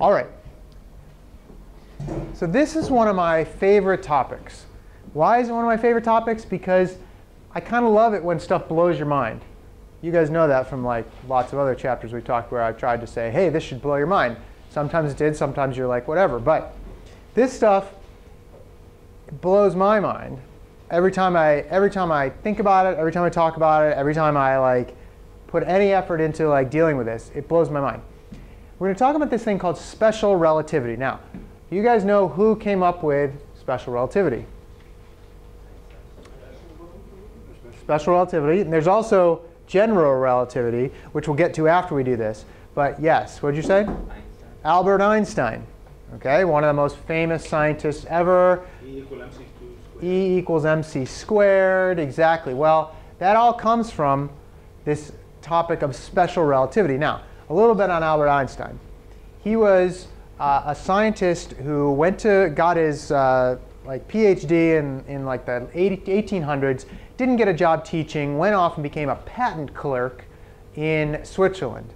All right. So this is one of my favorite topics. Why is it one of my favorite topics? Because I kind of love it when stuff blows your mind. You guys know that from like lots of other chapters we've talked where I've tried to say, hey, this should blow your mind. Sometimes it did, sometimes you're like, whatever. But this stuff blows my mind every time I every time I think about it, every time I talk about it, every time I like put any effort into like dealing with this, it blows my mind. We're going to talk about this thing called special relativity. Now, you guys know who came up with special relativity? Special relativity. And there's also general relativity, which we'll get to after we do this. But yes, what did you say? Einstein. Albert Einstein. Okay, one of the most famous scientists ever. E equals mc squared. E equals mc squared, exactly. Well, that all comes from this topic of special relativity. Now, a little bit on Albert Einstein. He was uh, a scientist who went to, got his uh, like PhD in, in like the 1800s, didn't get a job teaching, went off and became a patent clerk in Switzerland.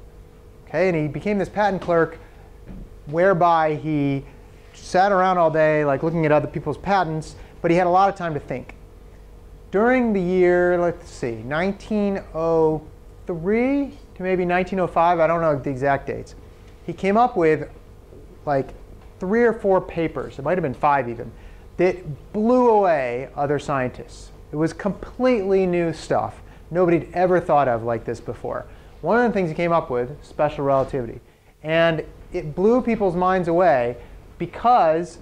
Okay, and he became this patent clerk whereby he sat around all day like looking at other people's patents, but he had a lot of time to think. During the year, let's see, 1903 to maybe 1905, I don't know the exact dates, he came up with like three or four papers, it might have been five even, that blew away other scientists. It was completely new stuff. Nobody had ever thought of like this before. One of the things he came up with, special relativity. And it blew people's minds away because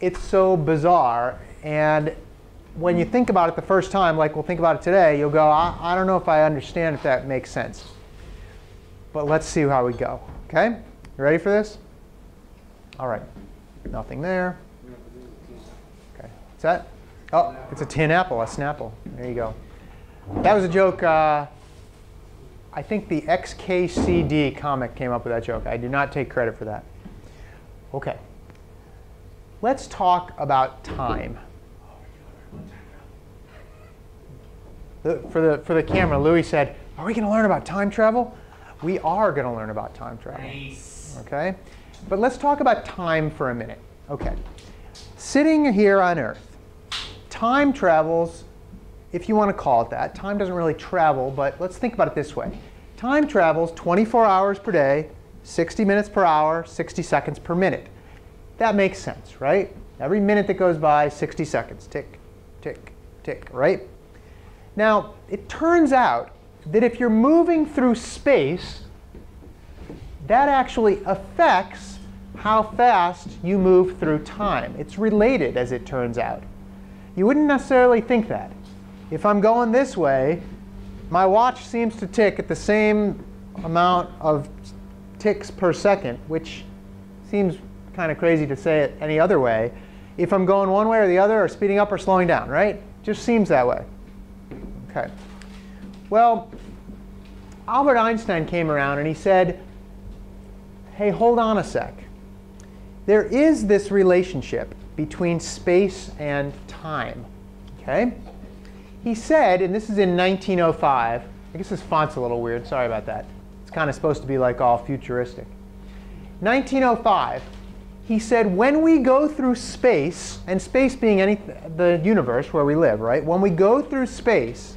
it's so bizarre. And when you think about it the first time, like we'll think about it today, you'll go, I, I don't know if I understand if that makes sense. But let's see how we go. Okay? You ready for this? All right. Nothing there. Okay. What's that? Oh, it's a tin apple, a Snapple. There you go. That was a joke. Uh, I think the XKCD comic came up with that joke. I do not take credit for that. Okay. Let's talk about time. The, for, the, for the camera, Louis said, are we going to learn about time travel? We are going to learn about time travel. Nice. Okay? But let's talk about time for a minute. Okay. Sitting here on Earth, time travels, if you want to call it that. Time doesn't really travel, but let's think about it this way. Time travels 24 hours per day, 60 minutes per hour, 60 seconds per minute. That makes sense, right? Every minute that goes by, 60 seconds. Tick, tick, tick, right? Now, it turns out that if you're moving through space, that actually affects how fast you move through time. It's related, as it turns out. You wouldn't necessarily think that. If I'm going this way, my watch seems to tick at the same amount of ticks per second, which seems kind of crazy to say it any other way. If I'm going one way or the other, or speeding up or slowing down, right? Just seems that way. Okay. Well, Albert Einstein came around and he said, hey, hold on a sec. There is this relationship between space and time. Okay? He said, and this is in 1905, I guess this font's a little weird, sorry about that. It's kind of supposed to be like all futuristic. 1905, he said, when we go through space, and space being any, the universe where we live, right? When we go through space,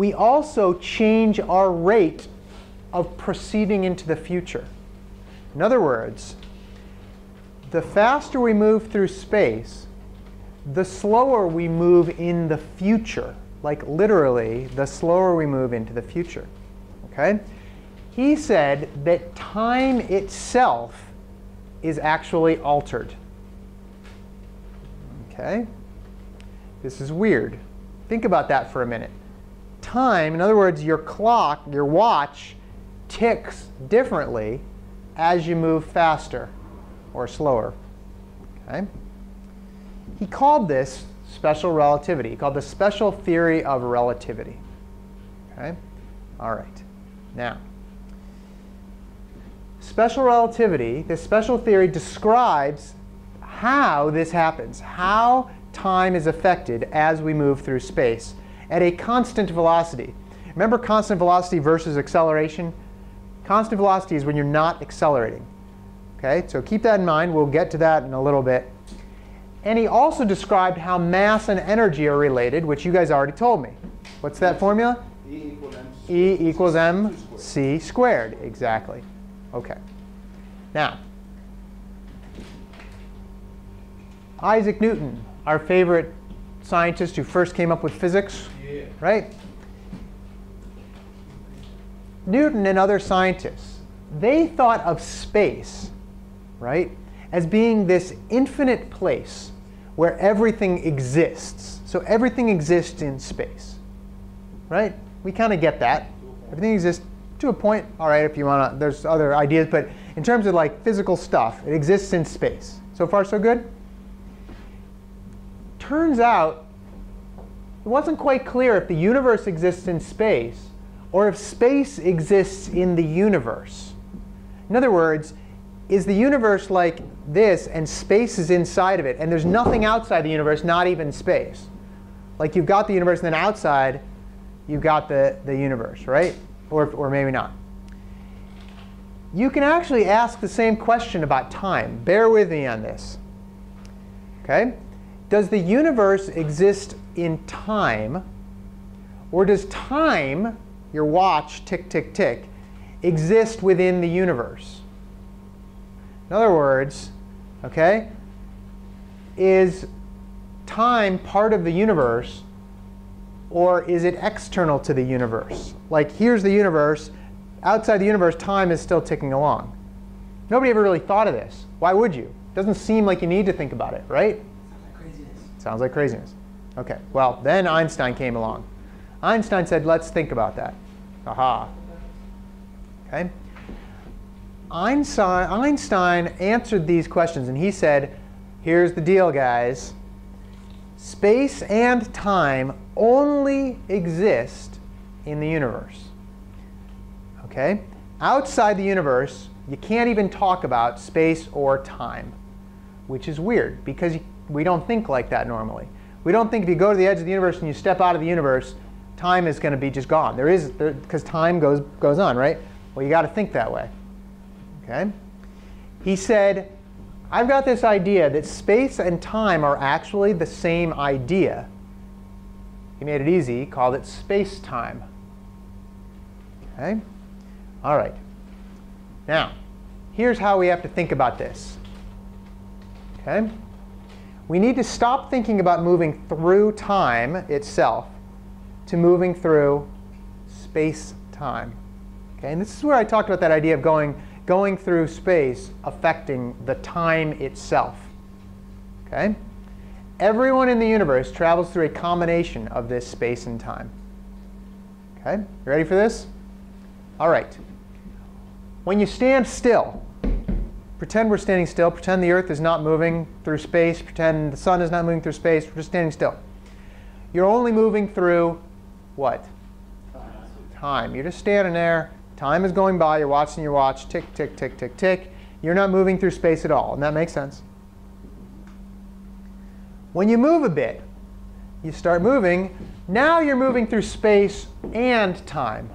we also change our rate of proceeding into the future. In other words, the faster we move through space, the slower we move in the future. Like literally, the slower we move into the future. Okay? He said that time itself is actually altered. Okay? This is weird. Think about that for a minute. Time, in other words, your clock, your watch, ticks differently as you move faster or slower. Okay? He called this special relativity. He called the special theory of relativity. Okay? All right. Now, special relativity, this special theory describes how this happens, how time is affected as we move through space at a constant velocity. Remember constant velocity versus acceleration? Constant velocity is when you're not accelerating. Okay, so keep that in mind. We'll get to that in a little bit. And he also described how mass and energy are related, which you guys already told me. What's that formula? E equals M. E equals squared. mc squared. Exactly. Okay. Now, Isaac Newton, our favorite scientist who first came up with physics. Right? Newton and other scientists, they thought of space, right, as being this infinite place where everything exists. So everything exists in space, right? We kind of get that. Everything exists to a point. All right, if you want to, there's other ideas, but in terms of like physical stuff, it exists in space. So far, so good? Turns out wasn't quite clear if the universe exists in space or if space exists in the universe. In other words, is the universe like this and space is inside of it and there's nothing outside the universe, not even space? Like you've got the universe and then outside you've got the, the universe, right? Or, or maybe not. You can actually ask the same question about time. Bear with me on this. Okay? Does the universe exist in time, or does time, your watch, tick, tick, tick, exist within the universe? In other words, okay, is time part of the universe, or is it external to the universe? Like, here's the universe. Outside the universe, time is still ticking along. Nobody ever really thought of this. Why would you? Doesn't seem like you need to think about it, right? Sounds like craziness. Okay, well, then Einstein came along. Einstein said, let's think about that. Aha. Okay? Einstein, answered these questions, and he said, here's the deal, guys. Space and time only exist in the universe. Okay? Outside the universe, you can't even talk about space or time, which is weird because we don't think like that normally. We don't think if you go to the edge of the universe and you step out of the universe, time is going to be just gone. There is because time goes goes on, right? Well, you got to think that way. Okay? He said, I've got this idea that space and time are actually the same idea. He made it easy, called it space-time. Okay? All right. Now, here's how we have to think about this. Okay? We need to stop thinking about moving through time itself to moving through space-time. Okay? And this is where I talked about that idea of going, going through space affecting the time itself. Okay? Everyone in the universe travels through a combination of this space and time. Okay? You ready for this? All right. When you stand still, pretend we're standing still, pretend the earth is not moving through space, pretend the sun is not moving through space, we're just standing still. You're only moving through what? Time. You're just standing there, time is going by, you're watching your watch, tick, tick, tick, tick, tick. You're not moving through space at all, and that makes sense. When you move a bit, you start moving, now you're moving through space and time,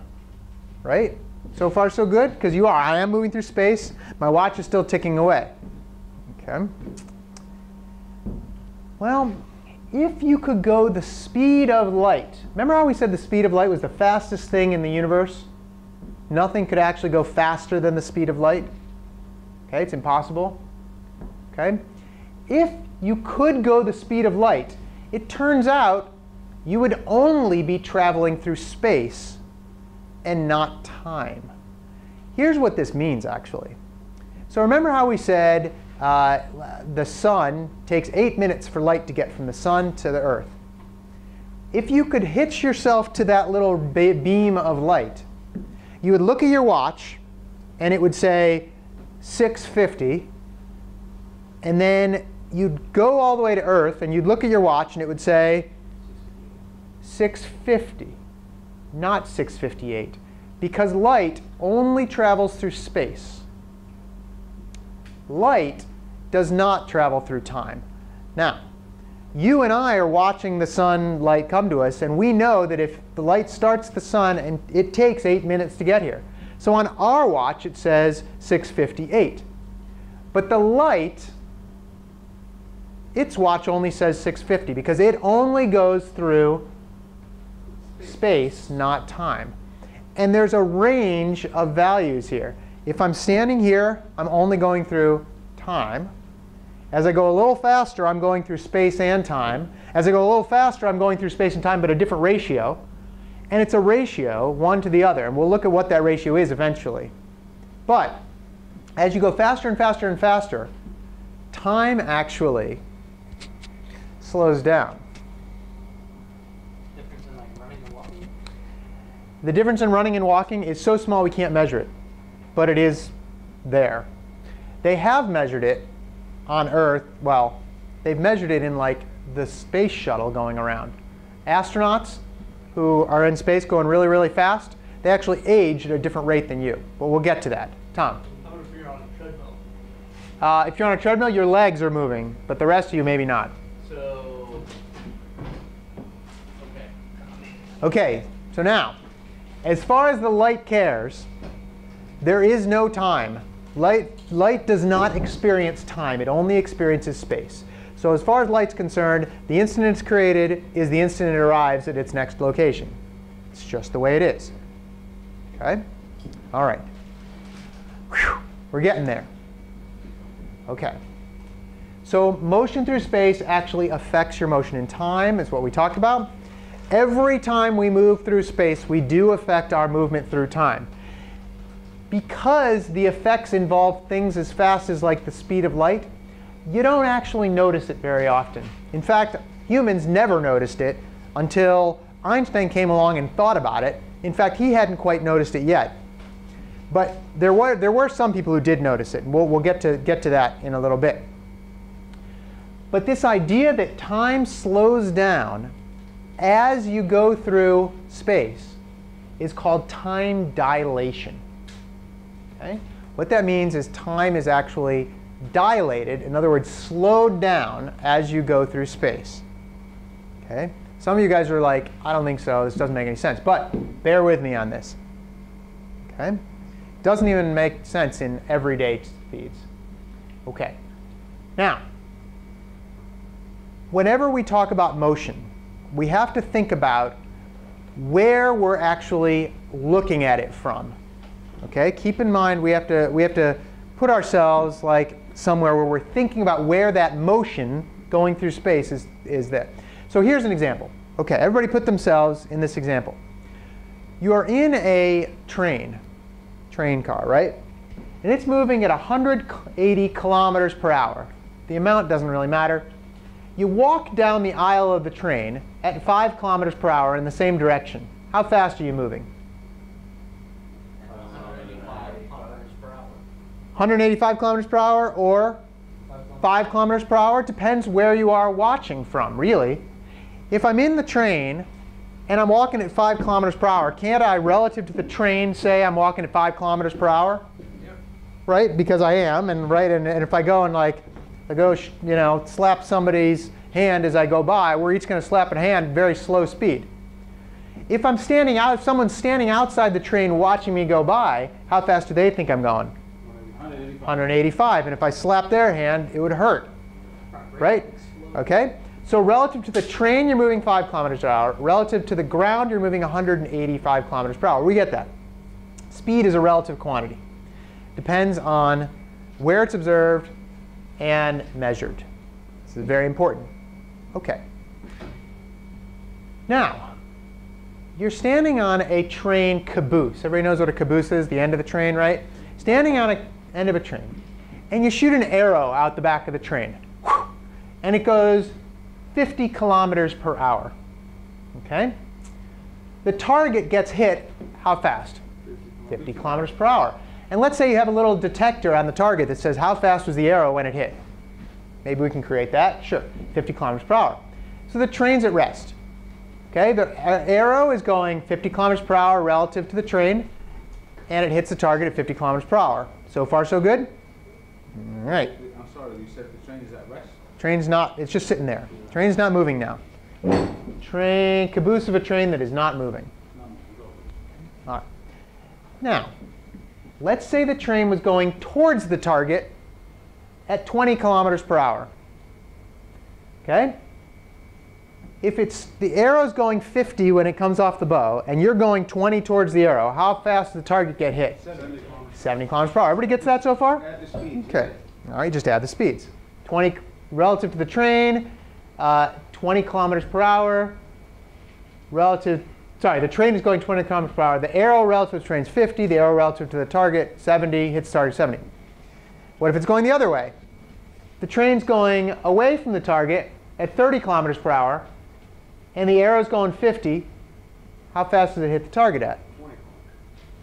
right? So far, so good? Because you are. I am moving through space. My watch is still ticking away. Okay. Well, if you could go the speed of light, remember how we said the speed of light was the fastest thing in the universe? Nothing could actually go faster than the speed of light. Okay, it's impossible. Okay? If you could go the speed of light, it turns out you would only be traveling through space and not time. Here's what this means, actually. So remember how we said uh, the sun takes eight minutes for light to get from the sun to the earth. If you could hitch yourself to that little beam of light, you would look at your watch and it would say 650 and then you'd go all the way to earth and you'd look at your watch and it would say 650 not 658 because light only travels through space. Light does not travel through time. Now, you and I are watching the sunlight come to us, and we know that if the light starts the sun, and it takes eight minutes to get here. So on our watch, it says 658. But the light, its watch only says 650 because it only goes through space, not time. And there's a range of values here. If I'm standing here, I'm only going through time. As I go a little faster, I'm going through space and time. As I go a little faster, I'm going through space and time, but a different ratio. And it's a ratio, one to the other. And we'll look at what that ratio is eventually. But as you go faster and faster and faster, time actually slows down. Difference in like running and walking? The difference in running and walking is so small we can't measure it, but it is there. They have measured it on Earth. Well, they've measured it in like the space shuttle going around. Astronauts who are in space going really, really fast, they actually age at a different rate than you. But we'll get to that. Tom. How about if you're on a treadmill? Uh, if you're on a treadmill, your legs are moving, but the rest of you maybe not. So, okay. Okay, so now, as far as the light cares, there is no time. Light, light does not experience time, it only experiences space. So as far as light's concerned, the instant it's created is the instant it arrives at its next location. It's just the way it is. Okay? All right. Whew, we're getting there. Okay. So motion through space actually affects your motion in time, is what we talked about. Every time we move through space, we do affect our movement through time. Because the effects involve things as fast as like the speed of light, you don't actually notice it very often. In fact, humans never noticed it until Einstein came along and thought about it. In fact, he hadn't quite noticed it yet. But there were, there were some people who did notice it, and we'll, we'll get, to, get to that in a little bit. But this idea that time slows down as you go through space is called time dilation. Okay? What that means is time is actually dilated, in other words, slowed down as you go through space. Okay? Some of you guys are like, I don't think so, this doesn't make any sense. But bear with me on this. Okay? Doesn't even make sense in everyday speeds. Okay. Now, whenever we talk about motion, we have to think about where we're actually looking at it from. Okay? Keep in mind we have to we have to put ourselves like somewhere where we're thinking about where that motion going through space is, is there. So here's an example. Okay, everybody put themselves in this example. You are in a train, train car, right? And it's moving at 180 kilometers per hour. The amount doesn't really matter. You walk down the aisle of the train at 5 kilometers per hour in the same direction. How fast are you moving? 185 kilometers per hour. 185 kilometers per hour or 5 kilometers per hour? Depends where you are watching from, really. If I'm in the train and I'm walking at 5 kilometers per hour, can't I, relative to the train, say I'm walking at 5 kilometers per hour? Yep. Right? Because I am, and right, and, and if I go and like, I go, you know, slap somebody's hand as I go by, we're each going to slap a hand very slow speed. If I'm standing out, if someone's standing outside the train watching me go by, how fast do they think I'm going? 185. And if I slap their hand, it would hurt. Right? Okay? So relative to the train, you're moving 5 kilometers per hour. Relative to the ground, you're moving 185 kilometers per hour. We get that. Speed is a relative quantity. Depends on where it's observed and measured. This is very important. Okay. Now, you're standing on a train caboose. Everybody knows what a caboose is, the end of the train, right? Standing on the end of a train, and you shoot an arrow out the back of the train, and it goes 50 kilometers per hour. Okay? The target gets hit how fast? 50 kilometers per hour. And let's say you have a little detector on the target that says how fast was the arrow when it hit. Maybe we can create that. Sure, 50 kilometers per hour. So the train's at rest. Okay, the uh, arrow is going 50 kilometers per hour relative to the train, and it hits the target at 50 kilometers per hour. So far, so good? All right. I'm sorry, you said the train is at rest? Train's not, it's just sitting there. Train's not moving now. Train, caboose of a train that is not moving. All right. Now, let's say the train was going towards the target at 20 kilometers per hour. Okay? If it's the arrow's going 50 when it comes off the bow, and you're going 20 towards the arrow, how fast does the target get hit? 70 70 kilometers per hour. Everybody gets that so far? Add the speed. Okay. All right, just add the speeds. 20 relative to the train, uh, 20 kilometers per hour. Relative, sorry, the train is going 20 kilometers per hour. The arrow relative to the train is 50. The arrow relative to the target, 70. Hits target 70. What if it's going the other way? The train's going away from the target at 30 kilometers per hour, and the arrow's going 50. How fast does it hit the target at?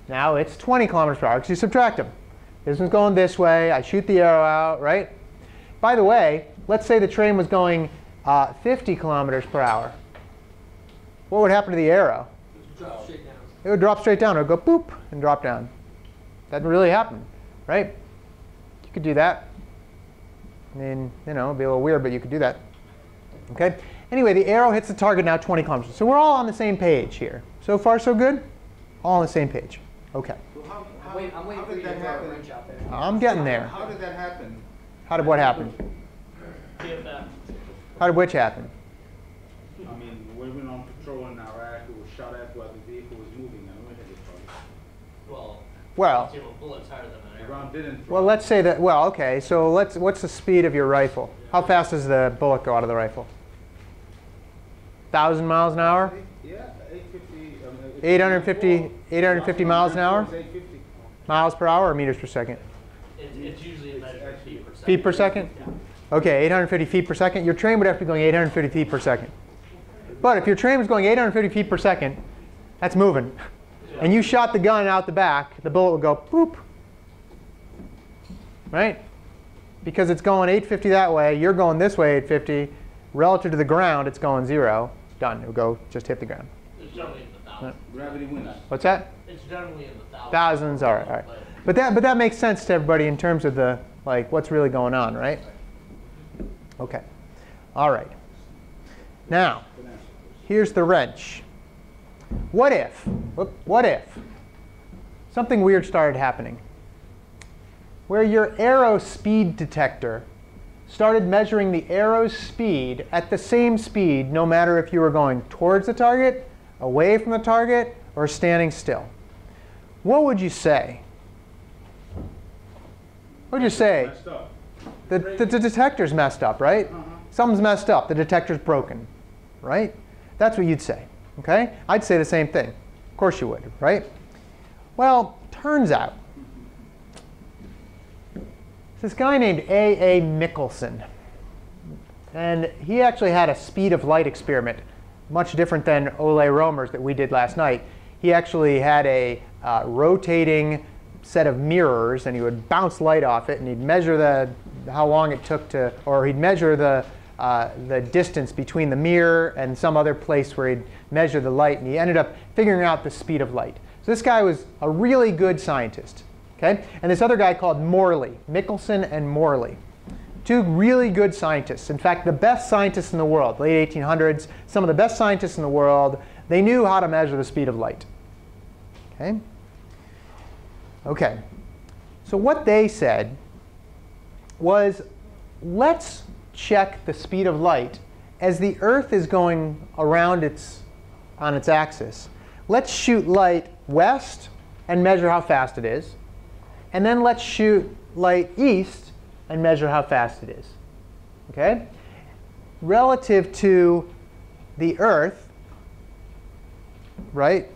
Now it's 20 kilometers per hour because you subtract them. This one's going this way. I shoot the arrow out, right? By the way, let's say the train was going uh, 50 kilometers per hour. What would happen to the arrow? Drop straight down. It would drop straight down. It would go boop and drop down. That really happened, right? You could do that. I mean, you know, it'd be a little weird, but you could do that. Okay? Anyway, the arrow hits the target now 20 kilometers. So we're all on the same page here. So far, so good? All on the same page. Okay. So how, how, Wait, I'm waiting how for did you to that throw a happen? wrench out there. I'm getting there. How did that happen? How did what happen? How did which happen? I mean, we went on patrol in Iraq, it was shot at while the vehicle was moving, and we hit the target. Well, Well, two bullets higher than an The arrow. round didn't. well, let's say that. Well, okay. So let's. What's the speed of your rifle? How fast does the bullet go out of the rifle? Thousand miles an hour? Yeah, 850. Um, 850, 850 miles an hour? 850. Miles per hour or meters per second? It's, it's usually measured feet per second. Feet per second? Yeah. Okay, 850 feet per second. Your train would have to be going 850 feet per second. But if your train was going 850 feet per second, that's moving. And you shot the gun out the back, the bullet would go boop. Right? Because it's going 850 that way, you're going this way 850. Relative to the ground, it's going zero. Done. It would go just hit the ground. It's generally in the thousands. Gravity wins. What's that? It's generally in the thousands. Thousands. All right. All right. But that but that makes sense to everybody in terms of the like what's really going on, right? Okay. All right. Now, here's the wrench. What if? whoop, What if something weird started happening? Where your arrow speed detector started measuring the arrow's speed at the same speed no matter if you were going towards the target, away from the target, or standing still. What would you say? What would you say? The, the, the detector's messed up, right? Uh-huh. Something's messed up. The detector's broken, right? That's what you'd say, okay? I'd say the same thing. Of course you would, right? Well, turns out, this guy named A. A. Michelson, and he actually had a speed of light experiment, much different than Ole Romer's that we did last night. He actually had a uh, rotating set of mirrors, and he would bounce light off it, and he'd measure the how long it took to, or he'd measure the uh, the distance between the mirror and some other place where he'd measure the light, and he ended up figuring out the speed of light. So this guy was a really good scientist. Okay? And this other guy called Morley, Michelson and Morley. Two really good scientists. In fact, the best scientists in the world, late 1800s, some of the best scientists in the world, they knew how to measure the speed of light. Okay? Okay. So what they said was let's check the speed of light as the Earth is going around its on its axis. Let's shoot light west and measure how fast it is. And then let's shoot light east and measure how fast it is. Okay? Relative to the Earth, right?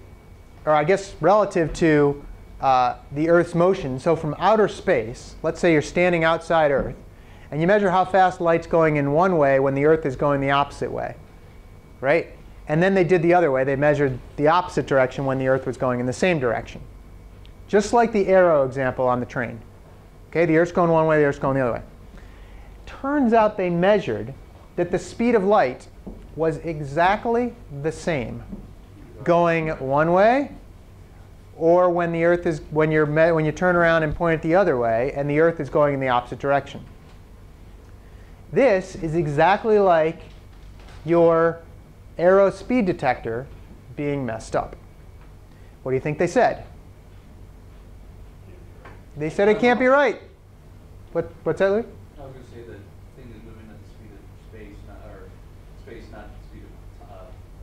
Or I guess relative to uh, the Earth's motion. So from outer space, let's say you're standing outside Earth, and you measure how fast light's going in one way when the Earth is going the opposite way, right? And then they did the other way. They measured the opposite direction when the Earth was going in the same direction. Just like the arrow example on the train. Okay, the Earth's going one way, the Earth's going the other way. Turns out they measured that the speed of light was exactly the same going one way or when the earth is when you're when you turn around and point it the other way and the earth is going in the opposite direction. This is exactly like your arrow speed detector being messed up. What do you think they said? They said it can't be right. What, what's that, Luke? Uh, was gonna say that thing is moving at the speed of space, not, or space, not the speed of, uh,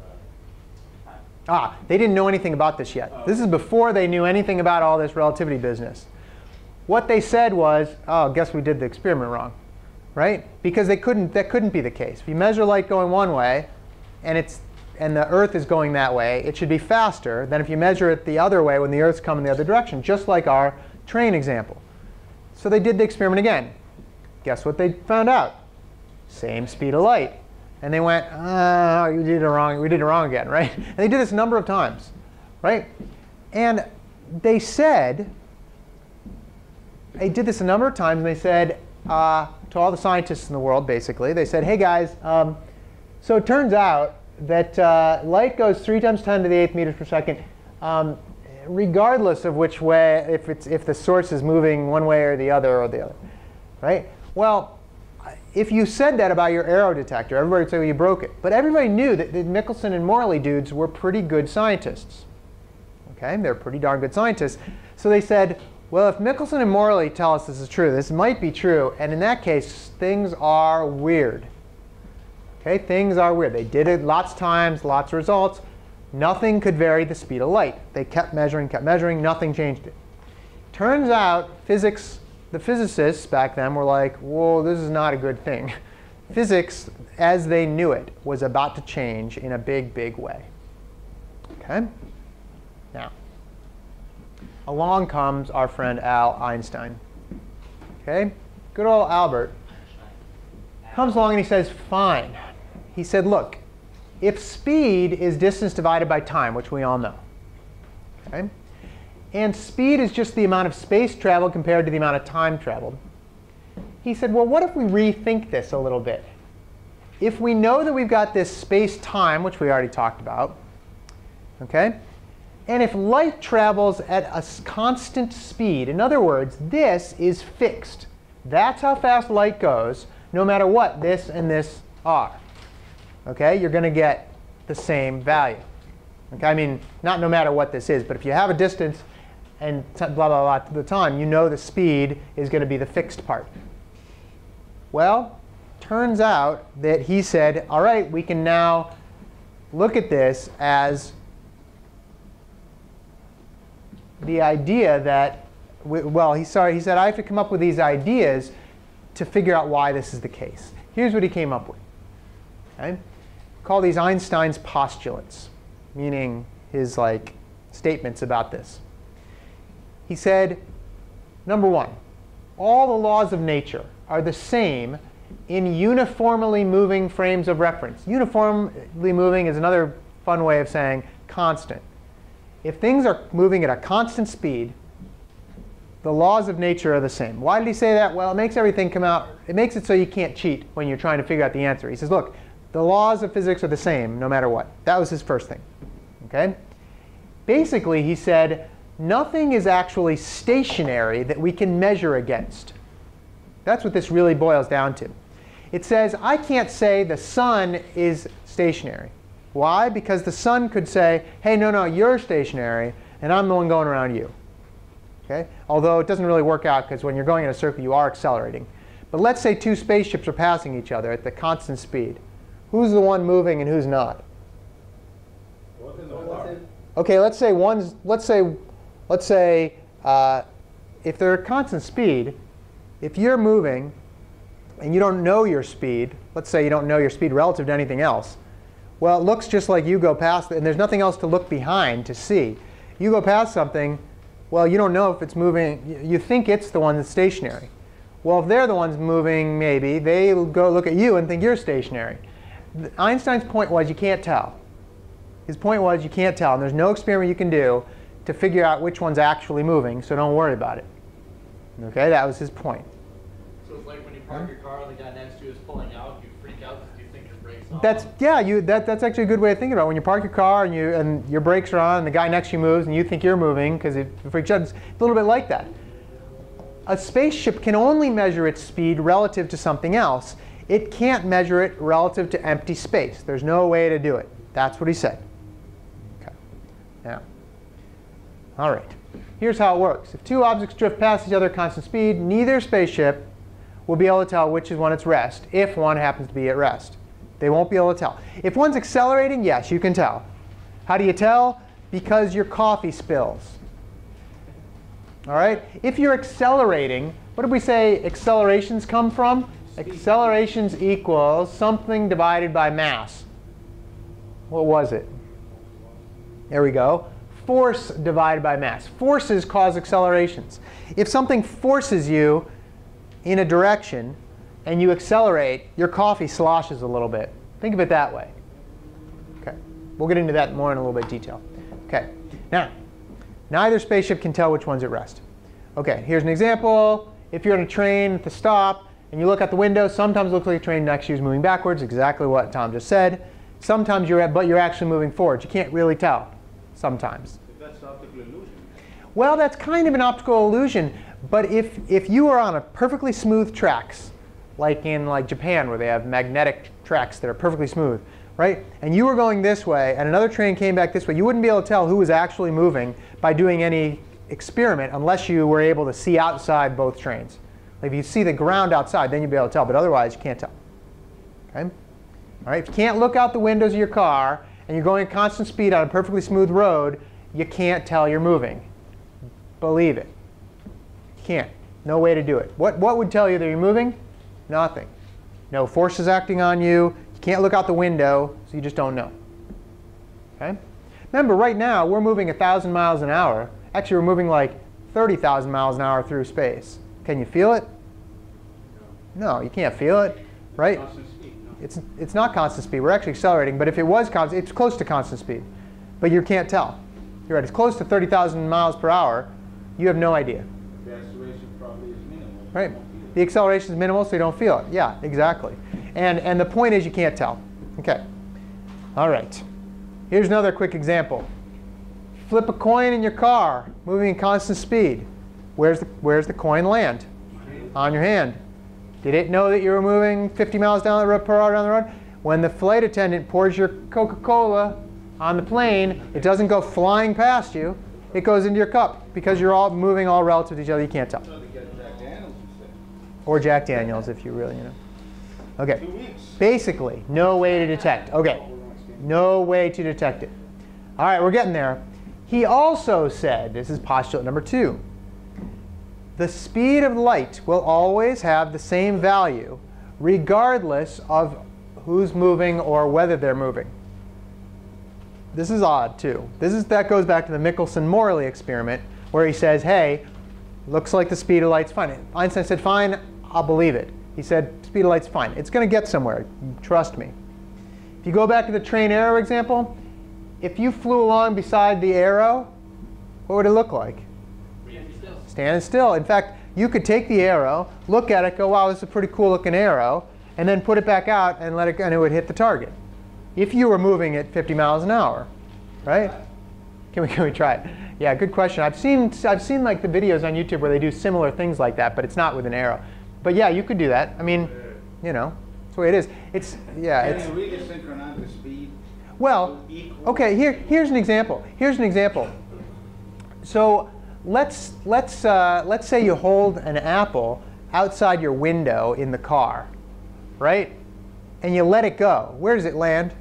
uh, time. Ah, they didn't know anything about this yet. This is before they knew anything about all this relativity business. What they said was, oh, guess we did the experiment wrong, right? Because they couldn't, that couldn't be the case. If you measure light going one way, and it's and the Earth is going that way, it should be faster than if you measure it the other way when the Earth's coming the other direction, just like our train example. So they did the experiment again. Guess what they found out? Same speed of light. And they went, ah, you did it wrong. We did it wrong again, right? And they did this a number of times, right? And they said, they did this a number of times, and they said uh, to all the scientists in the world, basically, they said, hey guys, um, so it turns out that uh, light goes 3 times 10 to the 8th meters per second, um, regardless of which way, if, it's, if the source is moving one way or the other or the other, right? Well, if you said that about your arrow detector, everybody would say, well, you broke it. But everybody knew that the Michelson and Morley dudes were pretty good scientists. Okay, they're pretty darn good scientists. So they said, well, if Michelson and Morley tell us this is true, this might be true. And in that case, things are weird. Okay, things are weird. They did it lots of times, lots of results. Nothing could vary the speed of light. They kept measuring, kept measuring, nothing changed it. Turns out physics, the physicists back then were like, whoa, this is not a good thing. Physics, as they knew it, was about to change in a big, big way. Okay? Now, along comes our friend Al Einstein. Okay? Good old Albert comes along and he says, fine. He said, look, if speed is distance divided by time, which we all know, okay, and speed is just the amount of space traveled compared to the amount of time traveled, he said, well, what if we rethink this a little bit? If we know that we've got this space-time, which we already talked about, okay, and if light travels at a constant speed, in other words, this is fixed. That's how fast light goes, no matter what this and this are. Okay, you're going to get the same value. Okay, I mean, not no matter what this is, but if you have a distance and blah, blah, blah to the time, you know the speed is going to be the fixed part. Well, turns out that he said, all right, we can now look at this as the idea that, we, well, he, sorry, he said, I have to come up with these ideas to figure out why this is the case. Here's what he came up with. Okay? Call these Einstein's postulates, meaning his like statements about this. He said, number one, all the laws of nature are the same in uniformly moving frames of reference. Uniformly moving is another fun way of saying constant. If things are moving at a constant speed, the laws of nature are the same. Why did he say that? Well, it makes everything come out, it makes it so you can't cheat when you're trying to figure out the answer. He says, look, the laws of physics are the same no matter what. That was his first thing. Okay? Basically, he said, nothing is actually stationary that we can measure against. That's what this really boils down to. It says, I can't say the sun is stationary. Why? Because the sun could say, hey, no, no, you're stationary, and I'm the one going around you. Okay? Although it doesn't really work out because when you're going in a circle, you are accelerating. But let's say two spaceships are passing each other at the constant speed. Who's the one moving and who's not? Okay, let's say one's. Let's say, let's say, uh, if they're at constant speed, if you're moving and you don't know your speed, let's say you don't know your speed relative to anything else, well, it looks just like you go past, and there's nothing else to look behind to see. You go past something, well, you don't know if it's moving. You think it's the one that's stationary. Well, if they're the ones moving, maybe, they go look at you and think you're stationary. Einstein's point was you can't tell. His point was you can't tell, and there's no experiment you can do to figure out which one's actually moving, so don't worry about it. Okay, that was his point. So it's like when you park your car and the guy next to you is pulling out, you freak out because you think your brakes are on. That's yeah, you that, that's actually a good way of thinking about it. when you park your car and you and your brakes are on and the guy next to you moves and you think you're moving because it freaks out. It's a little bit like that. A spaceship can only measure its speed relative to something else. It can't measure it relative to empty space. There's no way to do it. That's what he said. Okay. Now, all right. Here's how it works. If two objects drift past each other at constant speed, neither spaceship will be able to tell which is one at rest if one happens to be at rest. They won't be able to tell. If one's accelerating, yes, you can tell. How do you tell? Because your coffee spills. All right? If you're accelerating, what did we say accelerations come from? Accelerations equals something divided by mass. What was it? There we go. Force divided by mass. Forces cause accelerations. If something forces you in a direction and you accelerate, your coffee sloshes a little bit. Think of it that way. Okay. We'll get into that more in a little bit detail. Okay. Now, neither spaceship can tell which one's at rest. Okay, here's an example. If you're on a train at the stop and you look out the window, sometimes it looks like a train next to you is moving backwards, exactly what Tom just said. Sometimes you're at, but you're actually moving forward. You can't really tell sometimes. That's optical illusion. Well, that's kind of an optical illusion, but if, if you are on a perfectly smooth tracks, like in like Japan where they have magnetic tracks that are perfectly smooth, right? And you were going this way and another train came back this way, you wouldn't be able to tell who was actually moving by doing any experiment unless you were able to see outside both trains. If you see the ground outside, then you'll be able to tell, but otherwise you can't tell. Okay? All right, if you can't look out the windows of your car and you're going at constant speed on a perfectly smooth road, you can't tell you're moving. Believe it. You can't. No way to do it. What, what would tell you that you're moving? Nothing. No forces acting on you. You can't look out the window, so you just don't know. Okay? Remember, right now, we're moving 1,000 miles an hour. Actually, we're moving like 30,000 miles an hour through space. Can you feel it? No, you can't feel it, right? Constant speed, no? It's, it's not constant speed. We're actually accelerating, but if it was constant, it's close to constant speed. But you can't tell. You're right, it's close to 30,000 miles per hour. You have no idea, The acceleration probably is minimal. Right? won't feel it. The acceleration is minimal, so you don't feel it. Yeah, exactly. And, and the point is you can't tell. Okay. All right. Here's another quick example. Flip a coin in your car, moving at constant speed. Where's the, where's the coin land? On your hand. Did it know that you were moving 50 miles down the road per hour down the road? When the flight attendant pours your Coca-Cola on the plane, it doesn't go flying past you. It goes into your cup because you're all moving all relative to each other. You can't tell. Or Jack Daniels if you really, you know. Okay. Basically, no way to detect. Okay. No way to detect it. All right, we're getting there. He also said, this is postulate number two, the speed of light will always have the same value regardless of who's moving or whether they're moving. This is odd too. This is that goes back to the Michelson-Morley experiment where he says, "Hey, looks like the speed of light's fine." Einstein said, "Fine, I'll believe it." He said, "Speed of light's fine. It's going to get somewhere. Trust me." If you go back to the train arrow example, if you flew along beside the arrow, what would it look like? Standing still. In fact, you could take the arrow, look at it, go, wow, this is a pretty cool looking arrow, and then put it back out and let it, and it would hit the target. If you were moving at 50 miles an hour, right? Can we, can we try it? Yeah, good question. I've seen, I've seen like the videos on YouTube where they do similar things like that, but it's not with an arrow. But yeah, you could do that. I mean, you know, that's the way it is. It's, yeah, it's, you really synchronize the speed? well, okay, here, here's an example. Here's an example. So let's, let's, uh, let's say you hold an apple outside your window in the car, right? And you let it go. Where does it land?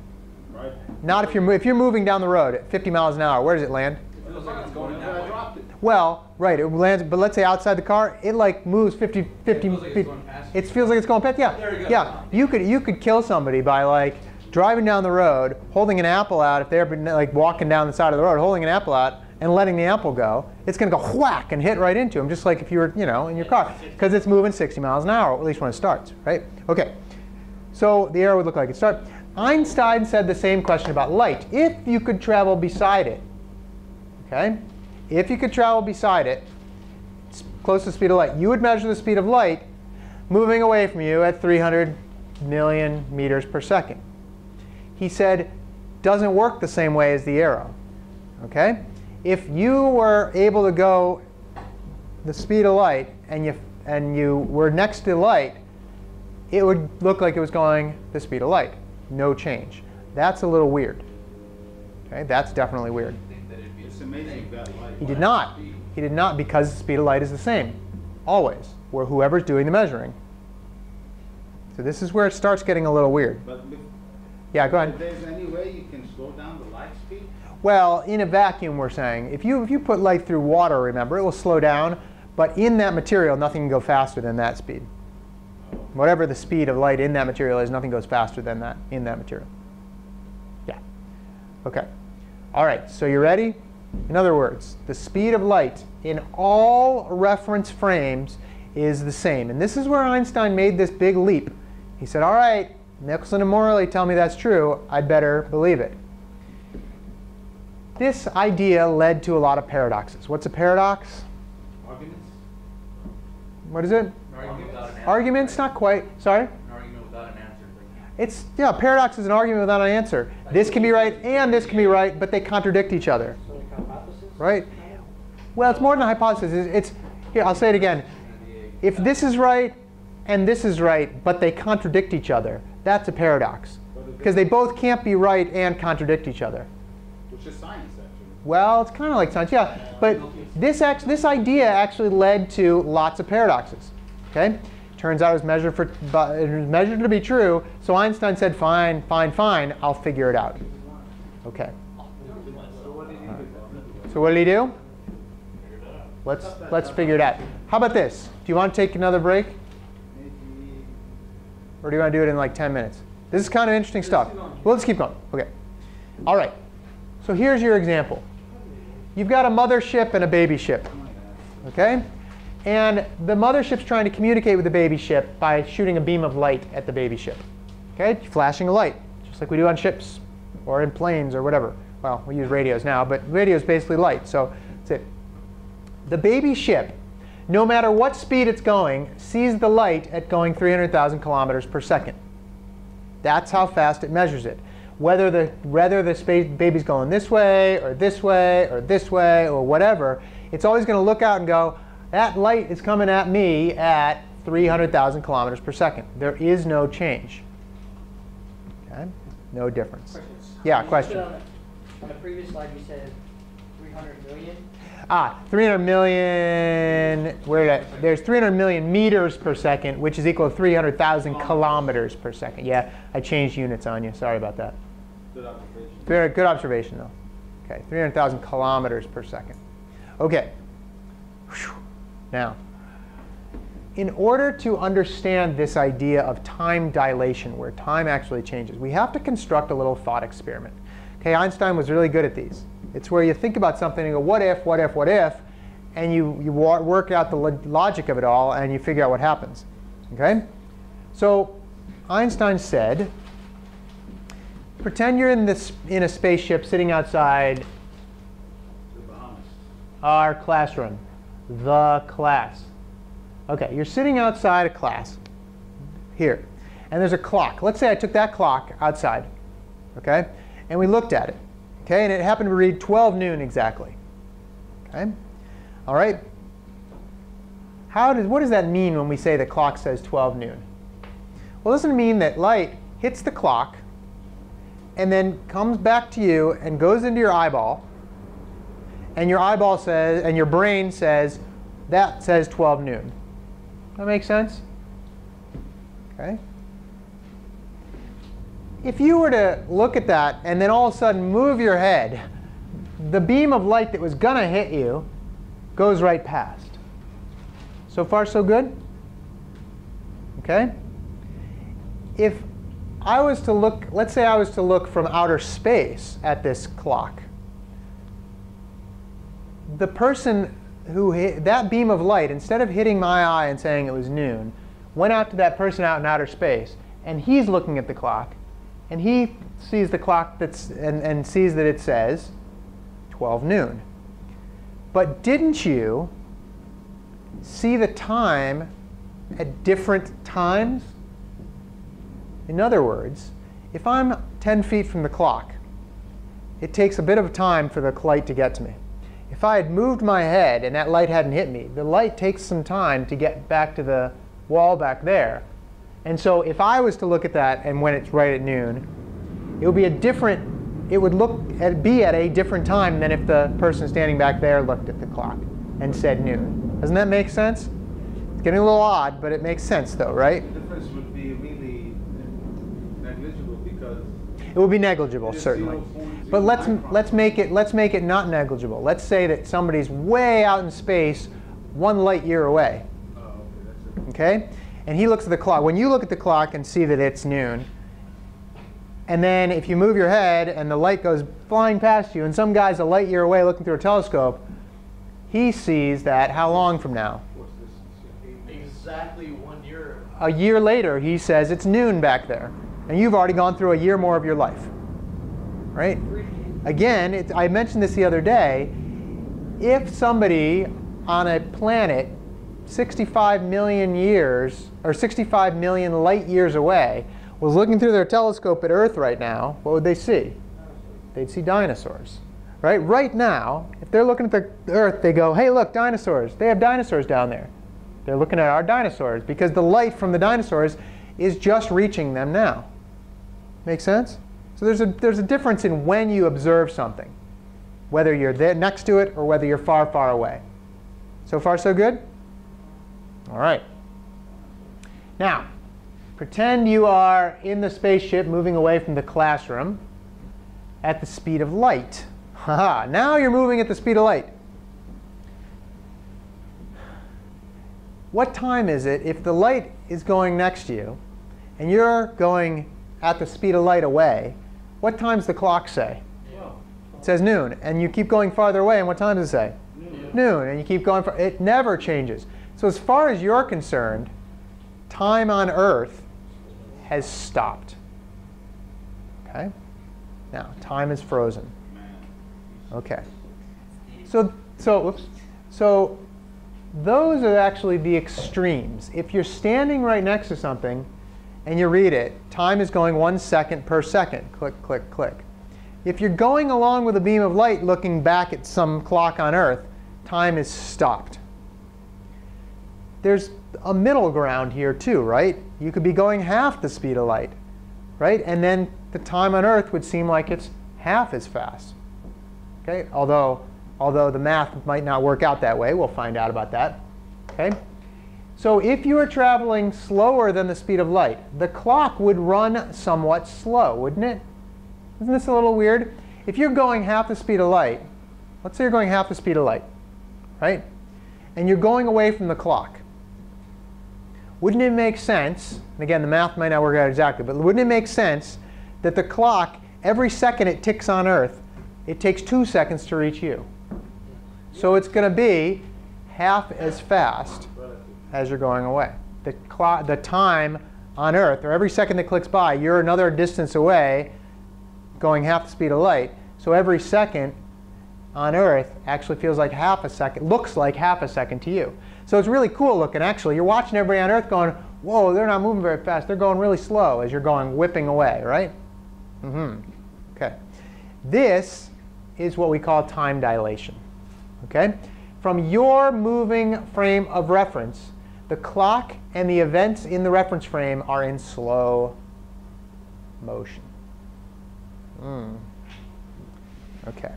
Right. Not if you're, if you're moving down the road at 50 miles an hour, where does it land? It feels like it's going Whenever I dropped it. Well, right, it lands, but let's say outside the car, it like moves 50, 50 feels like it's going past It feels like it's going past, yeah. There you go. Yeah, you could, you could kill somebody by like driving down the road, holding an apple out, if they're like walking down the side of the road, holding an apple out and letting the apple go, it's gonna go whack and hit right into him, just like if you were, you know, in your car, because it's moving 60 miles an hour, at least when it starts, right? Okay, so the arrow would look like it starts. Einstein said the same question about light. If you could travel beside it, okay? If you could travel beside it, close to the speed of light, you would measure the speed of light moving away from you at 300 million meters per second. He said, doesn't work the same way as the arrow, okay? If you were able to go the speed of light and you, and you were next to light, it would look like it was going the speed of light. No change. That's a little weird. Okay, that's definitely weird. I think that it'd be It's the amazing same. that light. He did not. He did not because the speed of light is the same, always, where whoever's doing the measuring. So this is where it starts getting a little weird. But if, Yeah, go ahead. if there's any way you can slow down the light speed? Well, in a vacuum, we're saying if you if you put light through water, remember it will slow down, but in that material, nothing can go faster than that speed. Whatever the speed of light in that material is, nothing goes faster than that in that material. Yeah. Okay. All right. So you ready? In other words, the speed of light in all reference frames is the same, and this is where Einstein made this big leap. He said, "All right, Michelson and Morley tell me that's true. I'd better believe it." This idea led to a lot of paradoxes. What's a paradox? Arguments? What is it? An argument without an answer. Arguments? Not quite. Sorry? An argument without an answer. It's yeah, paradox is an argument without an answer. This can be right and this can be right, but they contradict each other. So? Right? Well, it's more than a hypothesis. It's, it's here, I'll say it again. If this is right and this is right, but they contradict each other, that's a paradox. Because they both can't be right and contradict each other. Which is science, actually. Well, it's kind of like science, yeah. But this act, this idea actually led to lots of paradoxes. Okay, turns out it was measured for, it was measured to be true. So Einstein said, "Fine, fine, fine. I'll figure it out." Okay. So what did you do? So what did he do? Let's let's figure it out. How about this? Do you want to take another break, or do you want to do it in like 10 minutes? This is kind of interesting stuff. Well, let's keep going. Okay. All right. So here's your example. You've got a mothership and a baby ship. Okay? And the mothership's trying to communicate with the baby ship by shooting a beam of light at the baby ship. Okay? Flashing a light, just like we do on ships or in planes or whatever. Well, we use radios now, but radio is basically light. So that's it. The baby ship, no matter what speed it's going, sees the light at going 300,000 kilometers per second. That's how fast it measures it. Whether the, whether the space, baby's going this way or this way or this way or whatever, it's always going to look out and go, that light is coming at me at 300,000 kilometers per second. There is no change. Okay? No difference. Yeah, You question. said On the- on the previous slide, you said 300 million. Ah, 300 million, where did I, there's 300 million meters per second, which is equal to 300,000 kilometers per second. Yeah, I changed units on you. Sorry about that. Good observation. 300, good observation, though. Okay, 300,000 kilometers per second. Okay. Whew. Now, in order to understand this idea of time dilation, where time actually changes, we have to construct a little thought experiment. Okay, Einstein was really good at these. It's where you think about something and go, what if, what if, what if, and you, you work out the lo- logic of it all and you figure out what happens. Okay? So Einstein said, pretend you're in, this, in a spaceship sitting outside our classroom, the class. Okay, you're sitting outside a class here, and there's a clock. Let's say I took that clock outside, okay, and we looked at it, okay, and it happened to read 12 noon exactly. Okay, all right. How does what does that mean when we say the clock says 12 noon? Well, doesn't it mean that light hits the clock and then comes back to you and goes into your eyeball and your eyeball says, and your brain says, that says 12 noon. That makes sense? Okay. If you were to look at that and then all of a sudden move your head, the beam of light that was going to hit you goes right past. So far, so good? Okay? If I was to look, let's say I was to look from outer space at this clock, the person who hit that beam of light, instead of hitting my eye and saying it was noon, went out to that person out in outer space, and he's looking at the clock, and he sees the clock that's and, and sees that it says 12 noon. But didn't you see the time at different times? In other words, if I'm 10 feet from the clock, it takes a bit of time for the light to get to me. If I had moved my head and that light hadn't hit me, the light takes some time to get back to the wall back there. And so if I was to look at that and when it's right at noon, it would be a different, it would look at, be at a different time than if the person standing back there looked at the clock and said noon. Doesn't that make sense? It's getting a little odd, but it makes sense though, right? The difference would be negligible because It would be negligible, certainly. 0.0 But let's micron. let's make it let's make it not negligible. Let's say that somebody's way out in space, one light year away. oh, okay. Okay, and he looks at the clock. When you look at the clock and see that it's noon, and then if you move your head and the light goes flying past you, and some guy's a light year away looking through a telescope, he sees that how long from now? What's this? Eight Exactly one year. A year later, he says it's noon back there, and you've already gone through a year more of your life, right? Again, it, I mentioned this the other day. If somebody on a planet 65 million years or 65 million light years away was looking through their telescope at Earth right now, what would they see? They'd see dinosaurs. Right? Right now, if they're looking at the Earth, they go, hey, look, dinosaurs. They have dinosaurs down there. They're looking at our dinosaurs because the light from the dinosaurs is just reaching them now. Make sense? So there's a, there's a difference in when you observe something, whether you're there next to it or whether you're far, far away. So far, so good? All right. Now, pretend you are in the spaceship moving away from the classroom at the speed of light. Haha, now you're moving at the speed of light. What time is it if the light is going next to you and you're going at the speed of light away? What time's does the clock say? It says noon. And you keep going farther away, and what time does it say? Noon. And you keep going, far, it never changes. So, as far as you're concerned, time on Earth has stopped. Okay? Now, time is frozen. Okay. So, so, oops. So, those are actually the extremes. If you're standing right next to something and you read it, time is going one second per second. Click, click, click. If you're going along with a beam of light looking back at some clock on Earth, time is stopped. There's a middle ground here too, right? You could be going half the speed of light, right? And then the time on Earth would seem like it's half as fast. Okay? Although, although the math might not work out that way, we'll find out about that. Okay? So if you are traveling slower than the speed of light, the clock would run somewhat slow, wouldn't it? Isn't this a little weird? If you're going half the speed of light, let's say you're going half the speed of light, right? And you're going away from the clock. Wouldn't it make sense, and again, the math might not work out exactly, but wouldn't it make sense that the clock, every second it ticks on Earth, it takes two seconds to reach you? So it's going to be half as fast as you're going away. The, the time on Earth, or every second that clicks by, you're another distance away going half the speed of light. So every second on Earth actually feels like half a second, looks like half a second to you. So it's really cool looking actually. You're watching everybody on Earth going, whoa, they're not moving very fast. They're going really slow as you're going whipping away, right? Mm-hmm. Okay. This is what we call time dilation. Okay? From your moving frame of reference, the clock and the events in the reference frame are in slow motion. Mm. Okay.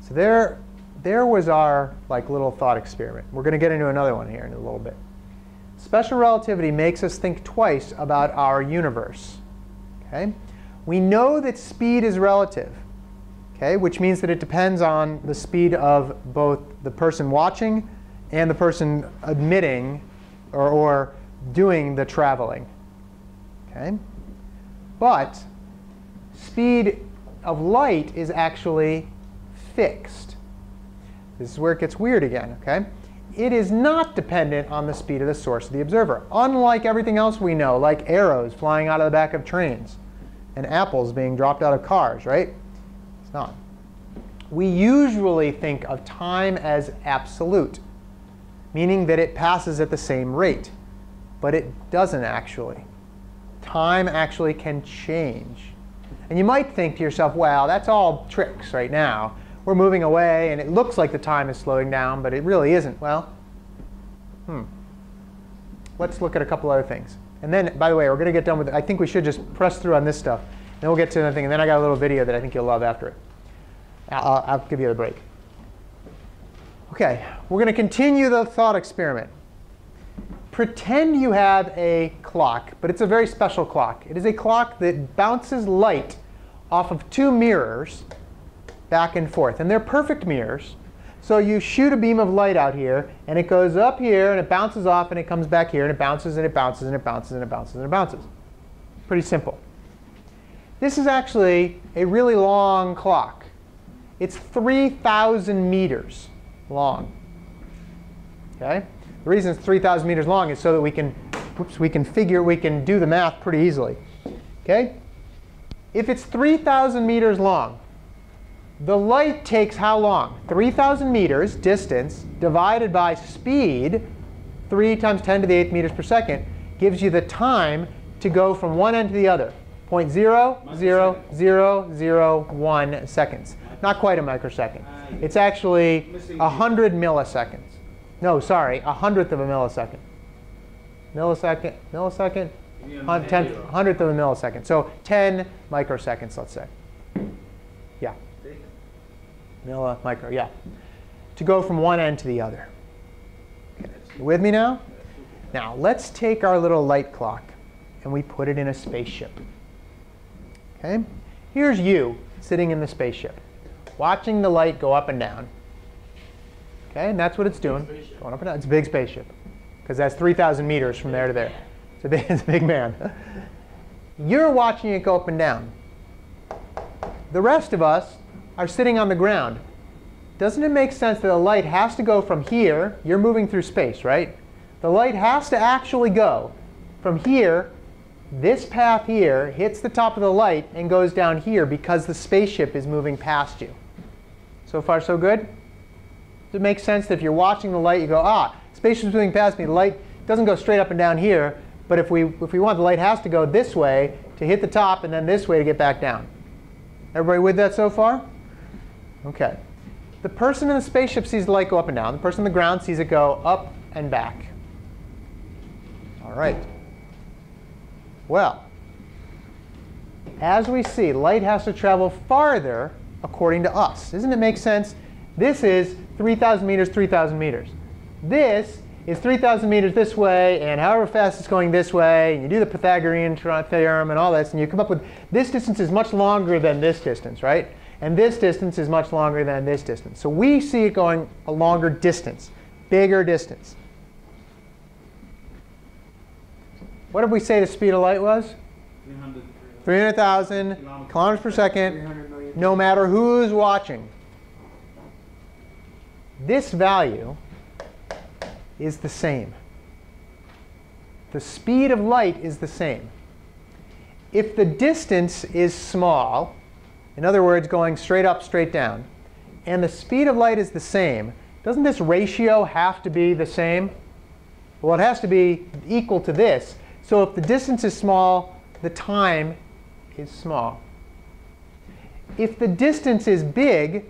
So there, there was our like little thought experiment. We're going to get into another one here in a little bit. Special relativity makes us think twice about our universe. Okay? We know that speed is relative, okay, which means that it depends on the speed of both the person watching and the person admitting or, or doing the traveling. Okay? But speed of light is actually fixed. This is where it gets weird again, okay? It is not dependent on the speed of the source of the observer, unlike everything else we know, like arrows flying out of the back of trains and apples being dropped out of cars, right? It's not. We usually think of time as absolute, meaning that it passes at the same rate, but it doesn't actually. Time actually can change. And you might think to yourself, well, that's all tricks right now. We're moving away, and it looks like the time is slowing down, but it really isn't. Well, hmm. Let's look at a couple other things. And then, by the way, we're going to get done with it. I think we should just press through on this stuff. Then we'll get to another thing. And then I got a little video that I think you'll love after it. I'll, I'll give you a break. OK, we're going to continue the thought experiment. pretend you have a clock, but it's a very special clock. It is a clock that bounces light off of two mirrors back and forth. And they're perfect mirrors. So you shoot a beam of light out here, and it goes up here, and it bounces off, and it comes back here, and it bounces, and it bounces, and it bounces, and it bounces, and it bounces. Pretty simple. This is actually a really long clock. It's 3,000 meters long. Okay? The reason it's 3,000 meters long is so that we can, whoops, we can figure, we can do the math pretty easily. Okay? If it's 3,000 meters long, the light takes how long? 3,000 meters distance divided by speed, 3 times 10 to the 8th meters per second, gives you the time to go from one end to the other. 0.00001 seconds. Not quite a microsecond. It's actually 100 milliseconds. No, sorry, a hundredth of a millisecond. Millisecond, millisecond, tenth, hundredth of a millisecond. So 10 microseconds, let's say. Yeah. Milli, micro, yeah. To go from one end to the other. Okay. You with me now? Now, let's take our little light clock and we put it in a spaceship. Okay? Here's you sitting in the spaceship, watching the light go up and down. Okay, and that's what it's doing. Going up and down. It's a big spaceship. Because that's 3,000 meters from there to there. It's a, big, it's a big man. You're watching it go up and down. The rest of us are sitting on the ground. Doesn't it make sense that the light has to go from here? You're moving through space, right? The light has to actually go from here, this path here, hits the top of the light, and goes down here because the spaceship is moving past you. So far, so good? Does it make sense that if you're watching the light, you go, ah, spaceship's moving past me. The light doesn't go straight up and down here. But if we, if we want, the light has to go this way to hit the top and then this way to get back down. Everybody with that so far? OK. The person in the spaceship sees the light go up and down. The person on the ground sees it go up and back. All right. Well, as we see, light has to travel farther according to us. Doesn't it make sense? This is 3,000 meters, 3,000 meters. This is 3,000 meters this way, and however fast it's going this way, and you do the Pythagorean theorem and all this, and you come up with this distance is much longer than this distance, right? And this distance is much longer than this distance. So we see it going a longer distance, bigger distance. What did we say the speed of light was? 300,000 kilometers per second, no matter who's watching. This value is the same. The speed of light is the same. If the distance is small, in other words, going straight up, straight down, and the speed of light is the same, doesn't this ratio have to be the same? Well, it has to be equal to this. So if the distance is small, the time is small. If the distance is big,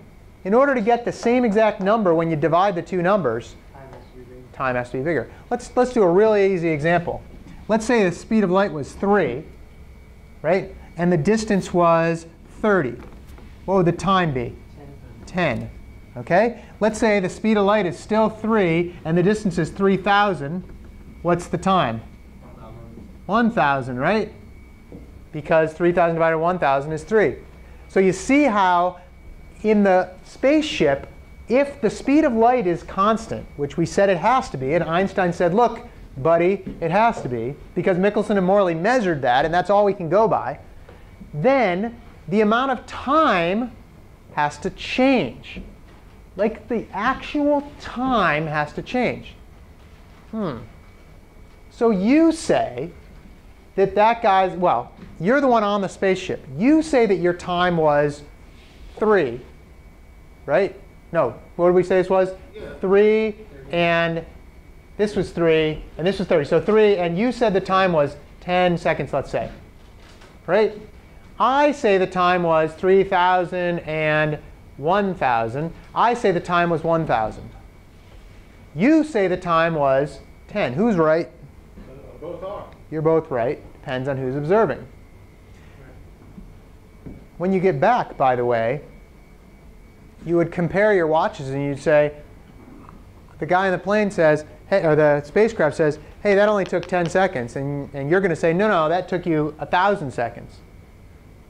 in order to get the same exact number when you divide the two numbers, time has to be bigger. Let's, let's do a really easy example. Let's say the speed of light was 3, right? And the distance was 30. What would the time be? 10. 10. Okay? Let's say the speed of light is still 3 and the distance is 3,000. What's the time? 1,000, right? Because 3,000 divided by 1,000 is 3. So you see how in the spaceship, if the speed of light is constant, which we said it has to be, and Einstein said, look, buddy, it has to be, because Michelson and Morley measured that, and that's all we can go by, then the amount of time has to change. Like the actual time has to change. Hmm. So you say that that guy's, well, you're the one on the spaceship. You say that your time was 3, right? No, what did we say this was? Yeah. 3 and this was 3 and this was 30. So 3 and you said the time was 10 seconds, let's say. Right? I say the time was 3,000 and 1,000. I say the time was 1,000. You say the time was 10. Who's right? Uh, both are. You're both right. Depends on who's observing. When you get back, by the way, you would compare your watches and you'd say, the guy in the plane says hey, or the spacecraft says, hey, that only took 10 seconds, and, and you're going to say, no, no, that took you 1,000 seconds.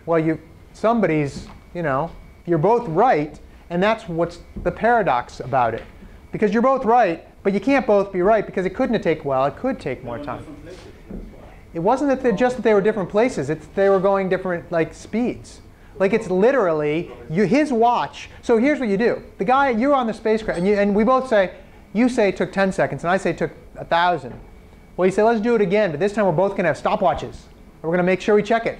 Well, you, somebody's, you know, you're both right, and that's what's the paradox about it. Because you're both right, but you can't both be right because it couldn't take, well, it could take more time. different places, that's why. It wasn't that just that they were different places. It's they were going different like speeds. Like it's literally you, his watch. So here's what you do: the guy you're on the spacecraft, and, you, and we both say, you say it took 10 seconds, and I say it took a thousand. Well, you say let's do it again, but this time we're both going to have stopwatches. And we're going to make sure we check it.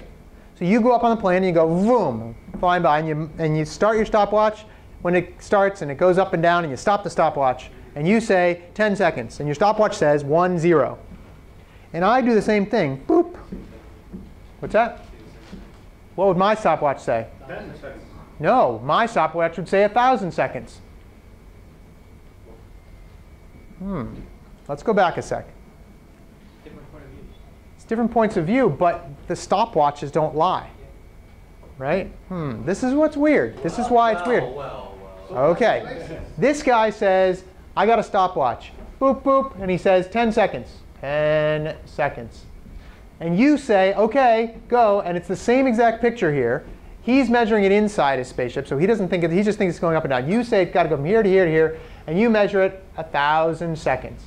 So you go up on the plane and you go boom, flying by, and you and you start your stopwatch when it starts, and it goes up and down, and you stop the stopwatch, and you say 10 seconds, and your stopwatch says one zero. And I do the same thing. Boop. What's that? What would my stopwatch say? No, my stopwatch would say 1,000 seconds. Hmm. Let's go back a sec. Different of. It's different points of view, but the stopwatches don't lie. Right? Hmm. This is what's weird. This is why it's weird. Okay. This guy says, I got a stopwatch. Boop, boop. And he says 10 seconds. 10 seconds. And you say, OK, go. And it's the same exact picture here. He's measuring it inside his spaceship, so he doesn't think it, he just thinks it's going up and down. You say it's got to go from here to here to here, and you measure it a thousand seconds.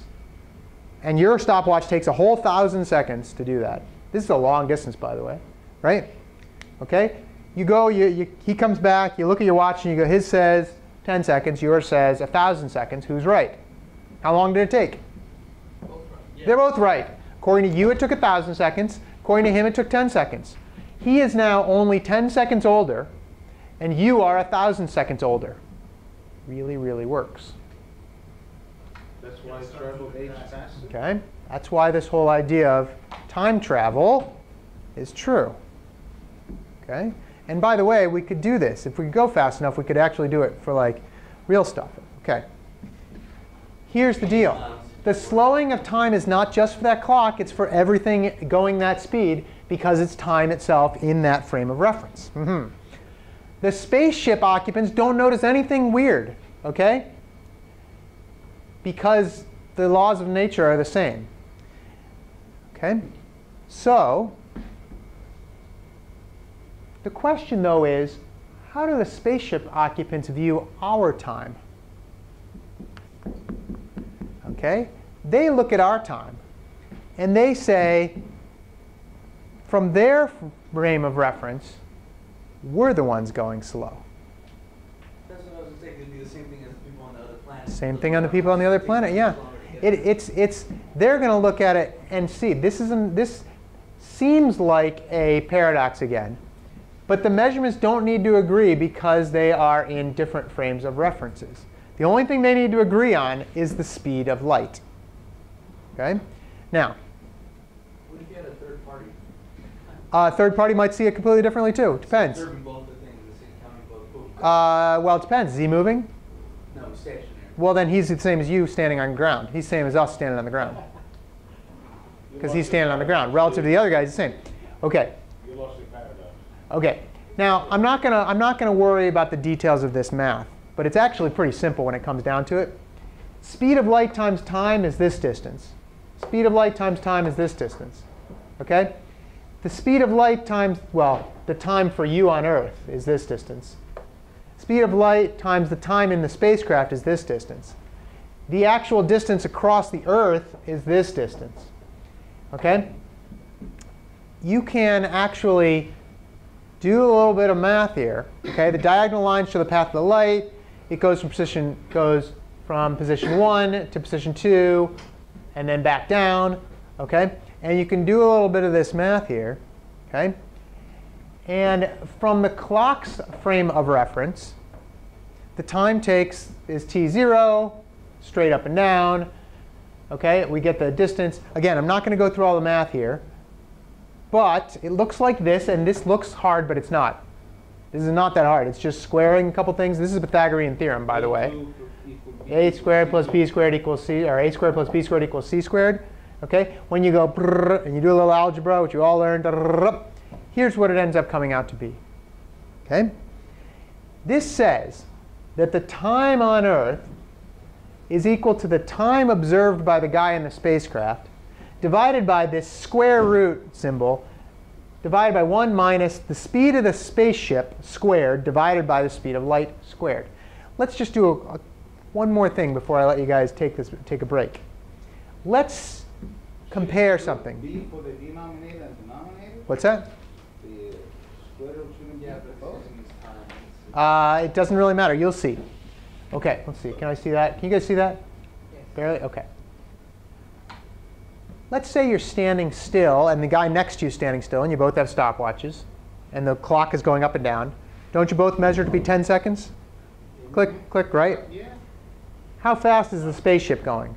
And your stopwatch takes a whole thousand seconds to do that. This is a long distance, by the way, right? Okay? You go, you, you, he comes back, you look at your watch, and you go, his says 10 seconds, yours says 1,000 seconds. Who's right? How long did it take? They're both right. According to you, it took 1,000 seconds. According to him, it took 10 seconds. He is now only 10 seconds older, and you are 1,000 seconds older. Really, really works. That's why travel age faster. Okay? That's why this whole idea of time travel is true. Okay? And by the way, we could do this. If we could go fast enough, we could actually do it for like real stuff. Okay. Here's the deal. The slowing of time is not just for that clock, it's for everything going that speed because it's time itself in that frame of reference. Mhm. The spaceship occupants don't notice anything weird, okay? Because the laws of nature are the same. Okay? So, the question though is, how do the spaceship occupants view our time? Okay? They look at our time and they say, from their frame of reference, we're the ones going slow. That's what I was gonna say, it'd be the same thing as the people on the other planet. Same thing on the people on the other planet, yeah. It, it's, it's, they're going to look at it and see. This, isn't, this seems like a paradox again. But the measurements don't need to agree because they are in different frames of references. The only thing they need to agree on is the speed of light. Okay? Now, What if you had a third party? a third party might see it completely differently too. Depends. Observing both the things, the same both. Uh, well, it depends. Is he moving? No, he's stationary. Well, then he's the same as you standing on the ground. He's the same as us standing on the ground. Because he's standing on the ground. Relative to the other guy, he's the same. Okay. You lost your paradox. Okay. Now, I'm not going to I'm not going to worry about the details of this math, but it's actually pretty simple when it comes down to it. Speed of light times time is this distance. Speed of light times time is this distance. Okay? The speed of light times, well, the time for you on Earth is this distance. Speed of light times the time in the spacecraft is this distance. The actual distance across the Earth is this distance. Okay? You can actually do a little bit of math here. Okay, the diagonal lines show the path of the light. It goes from position goes from position one to position two, and then back down. Okay, and you can do a little bit of this math here. Okay, and from the clock's frame of reference, the time takes is t0, straight up and down. Okay, we get the distance. Again, I'm not going to go through all the math here. But it looks like this, and this looks hard, but it's not. This is not that hard. It's just squaring a couple things. This is a Pythagorean theorem, by the way. a squared plus b squared equals c, or a squared plus b squared equals c squared. Okay? When you go and you do a little algebra, which you all learned, here's what it ends up coming out to be. Okay? This says that the time on Earth is equal to the time observed by the guy in the spacecraft divided by this square root symbol divided by 1 minus the speed of the spaceship squared divided by the speed of light squared. Let's just do a, a, one more thing before I let you guys take, this, take a break. Let's compare something. B for the denominator and denominator? What's that? The square root shouldn't be Yeah, but both. it's using this time. Uh, it doesn't really matter. You'll see. OK, let's see. Can I see that? Can you guys see that? Yes. Barely? OK. Let's say you're standing still and the guy next to you is standing still and you both have stopwatches and the clock is going up and down. Don't you both measure to be 10 seconds? Click, click, right? Yeah. How fast is the spaceship going?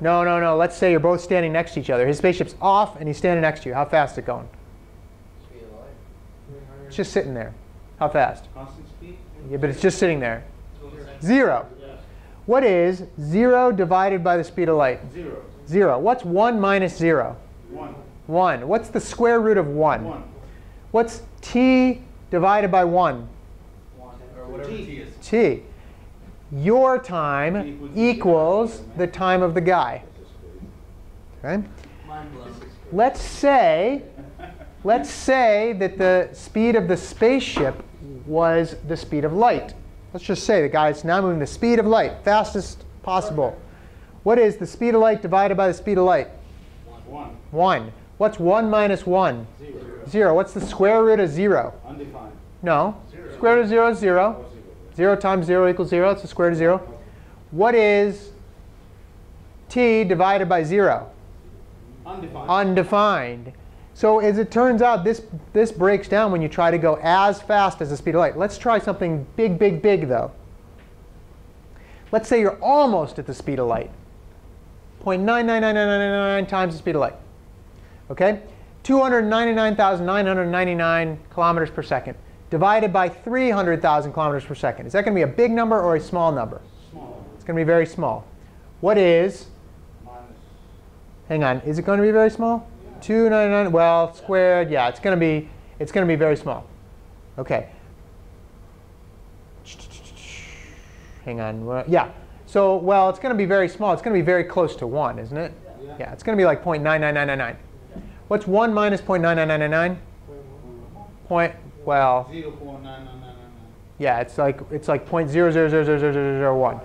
No, no, no. Let's say you're both standing next to each other. His spaceship's off and he's standing next to you. How fast is it going? Speed of light. It's just sitting there. How fast? Constant speed? Yeah, but it's just sitting there. Zero. What is 0 divided by the speed of light? Zero. 0. What's 1 minus 0? One. 1. What's the square root of 1? One. What's t divided by 1? Or whatever T. T is. t. Your time Equals equals the time of the guy. Okay? Let's say, let's say that the speed of the spaceship was the speed of light. Let's just say the guy's now moving the speed of light, fastest possible. What is the speed of light divided by the speed of light? One. 1. What's 1 minus 1? Zero. 0. What's the square root of 0? Undefined. No. Square root of 0 is 0. Oh, zero. 0 times 0 equals 0. It's the square root of 0. What is t divided by 0? Undefined. Undefined. So as it turns out, this, this breaks down when you try to go as fast as the speed of light. Let's try something big, big, big, though. Let's say you're almost at the speed of light. 0.999999 times the speed of light. Okay? 299,999 kilometers per second divided by 300,000 kilometers per second. Is that going to be a big number or a small number? Small. It's going to be very small. What is, Minus. hang on, is it going to be very small? 299, well, squared, yeah, it's going to be, it's going to be very small. Okay. Hang on, yeah. So, well, it's going to be very small. It's going to be very close to 1, isn't it? Yeah. Yeah, it's going to be like 0.99999. What's 1 minus 0.9999? Point, well, Zero point nine nine nine nine nine. yeah, it's like it's like 0.00000001.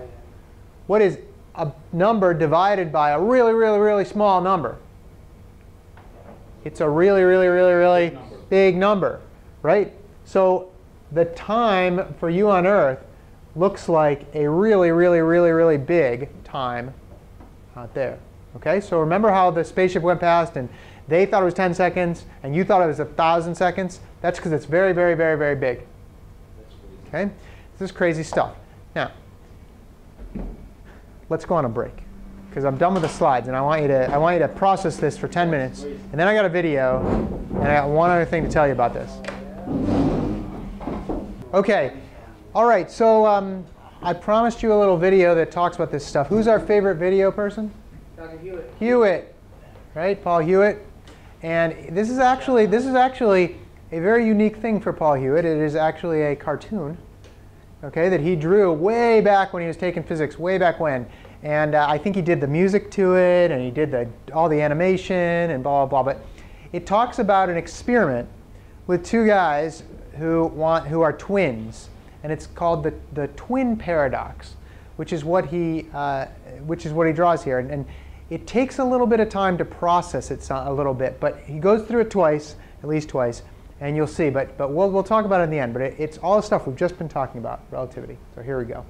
What is a number divided by a really, really, really small number? It's a really, really, really, really Big number. big number, right? So the time for you on Earth looks like a really, really, really, really big time out there. Okay, so remember how the spaceship went past and they thought it was 10 seconds and you thought it was 1,000 seconds? That's because it's very, very, very, very big. Okay, this is crazy stuff. Now, let's go on a break because I'm done with the slides and I want you to I want you to process this for 10 minutes and then I got a video and I got one other thing to tell you about this. Okay, all right. So um, I promised you a little video that talks about this stuff. Who's our favorite video person? Dr. Hewitt. Hewitt, right? Paul Hewitt. And this is actually this is actually a very unique thing for Paul Hewitt. It is actually a cartoon, okay, that he drew way back when he was taking physics, way back when. And uh, I think he did the music to it, and he did the, all the animation, and blah blah blah. But it talks about an experiment with two guys who want who are twins, and it's called the the twin paradox, which is what he uh, which is what he draws here. And, and it takes a little bit of time to process it a little bit, but he goes through it twice, at least twice, and you'll see. But but we'll we'll talk about it in the end. But it, it's all the stuff we've just been talking about, relativity. So here we go.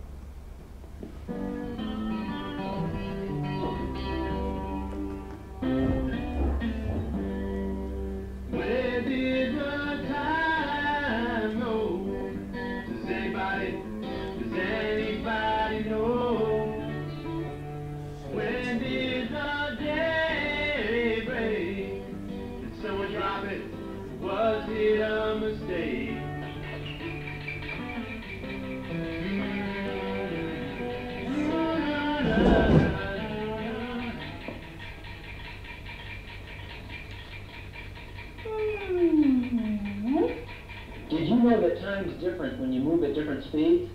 Different speeds?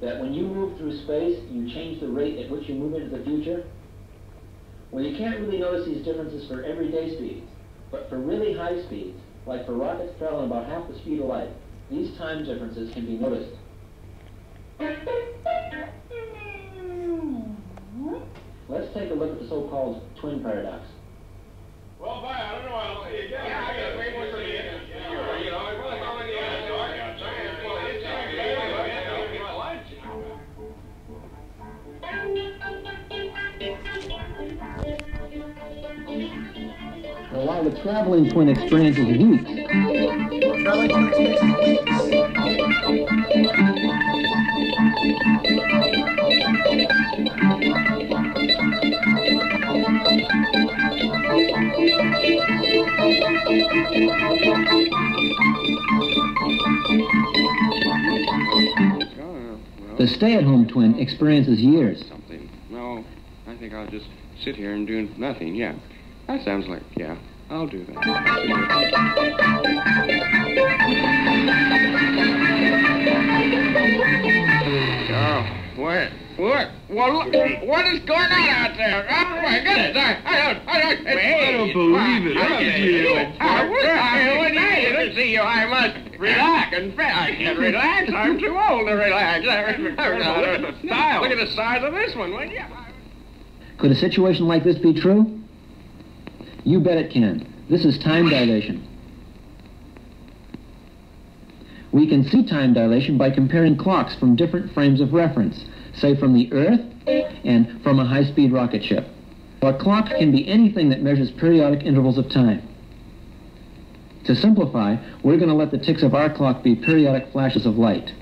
that when you move through space, you change the rate at which you move into the future? Well, you can't really notice these differences for everyday speeds, but for really high speeds, like for rockets traveling about half the speed of light, these time differences can be noticed. Let's take a look at the so-called twin paradox. Well, fine, I don't know. I, yeah, yeah, I got way more for you. You know, it was all in While the traveling twin Traveling to weeks. the stay-at-home twin experiences years. something. No, I think I'll just sit here and do nothing. Yeah, that sounds like, yeah, I'll do that. Oh, what? What? Well, what is going on out there? Oh my goodness! I, I don't, I don't, I don't believe it. I can't believe it. I wish I would I see you. I must relax and I can't relax. I'm too old to relax. Look at the style. Look at the size of this one, would you? Could a situation like this be true? You bet it can. This is time dilation. We can see time dilation by comparing clocks from different frames of reference, say from the Earth and from a high-speed rocket ship. A clock can be anything that measures periodic intervals of time. To simplify, we're going to let the ticks of our clock be periodic flashes of light.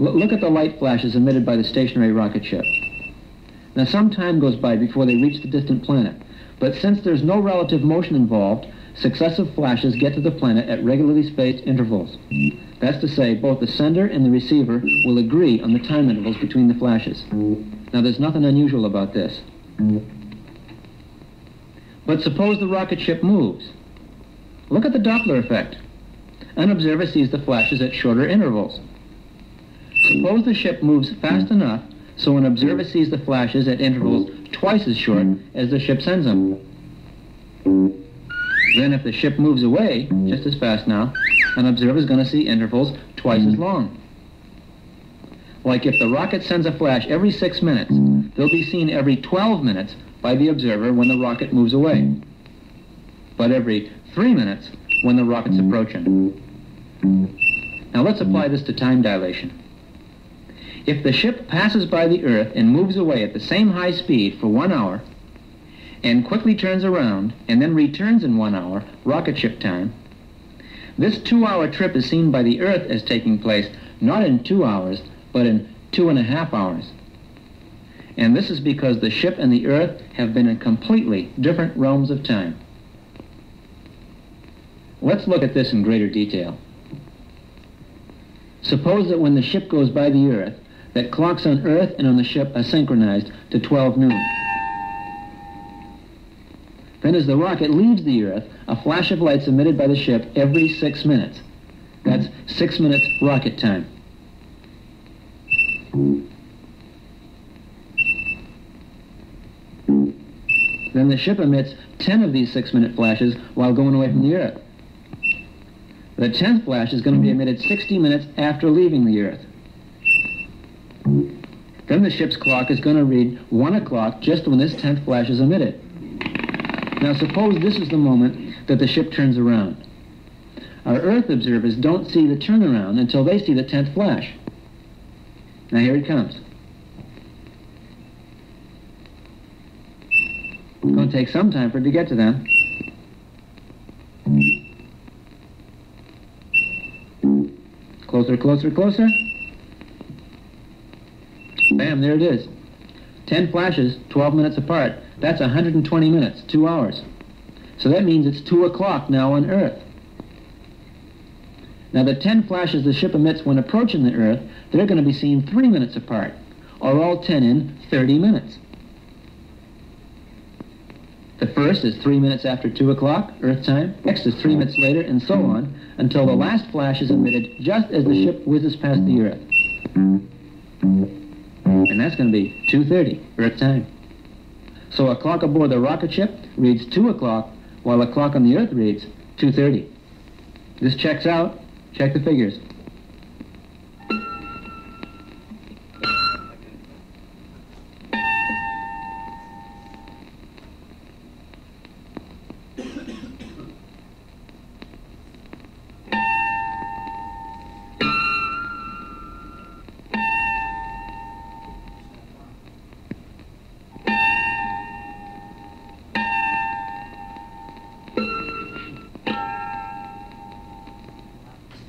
L- look at the light flashes emitted by the stationary rocket ship. Now, some time goes by before they reach the distant planet, but since there's no relative motion involved, successive flashes get to the planet at regularly spaced intervals. That's to say, both the sender and the receiver will agree on the time intervals between the flashes. Now, there's nothing unusual about this. But suppose the rocket ship moves. Look at the Doppler effect. An observer sees the flashes at shorter intervals. Suppose the ship moves fast enough so an observer sees the flashes at intervals twice as short as the ship sends them. Then if the ship moves away just as fast now, an observer is going to see intervals twice as long. Like if the rocket sends a flash every six minutes, they'll be seen every 12 minutes by the observer when the rocket moves away. But every three minutes when the rocket's approaching. Now let's apply this to time dilation. If the ship passes by the Earth and moves away at the same high speed for one hour, and quickly turns around and then returns in one hour, rocket ship time, this two-hour trip is seen by the Earth as taking place not in two hours, but in two and a half hours. And this is because the ship and the Earth have been in completely different realms of time. Let's look at this in greater detail. Suppose that when the ship goes by the Earth, that clocks on Earth and on the ship are synchronized to 12 noon. Then as the rocket leaves the Earth, a flash of light is emitted by the ship every six minutes. That's six minutes rocket time. Then the ship emits 10 of these six-minute flashes while going away from the Earth. The 10th flash is going to be emitted 60 minutes after leaving the Earth. Then the ship's clock is going to read 1 o'clock just when this 10th flash is emitted. Now suppose this is the moment that the ship turns around. Our Earth observers don't see the turnaround until they see the 10th flash. Now here it comes. It's going to take some time for it to get to them. Closer, closer, closer. Bam, there it is. 10 flashes, 12 minutes apart. That's 120 minutes, two hours. So that means it's 2 o'clock now on Earth. Now the 10 flashes the ship emits when approaching the Earth, they're going to be seen 3 minutes apart, or all 10 in 30 minutes. The first is 3 minutes after 2 o'clock, Earth time. Next is 3 minutes later, and so on, until the last flash is emitted just as the ship whizzes past the Earth. And that's going to be 2.30 Earth time. So a clock aboard the rocket ship reads 2 o'clock, while a clock on the Earth reads 2.30. This checks out. Check the figures.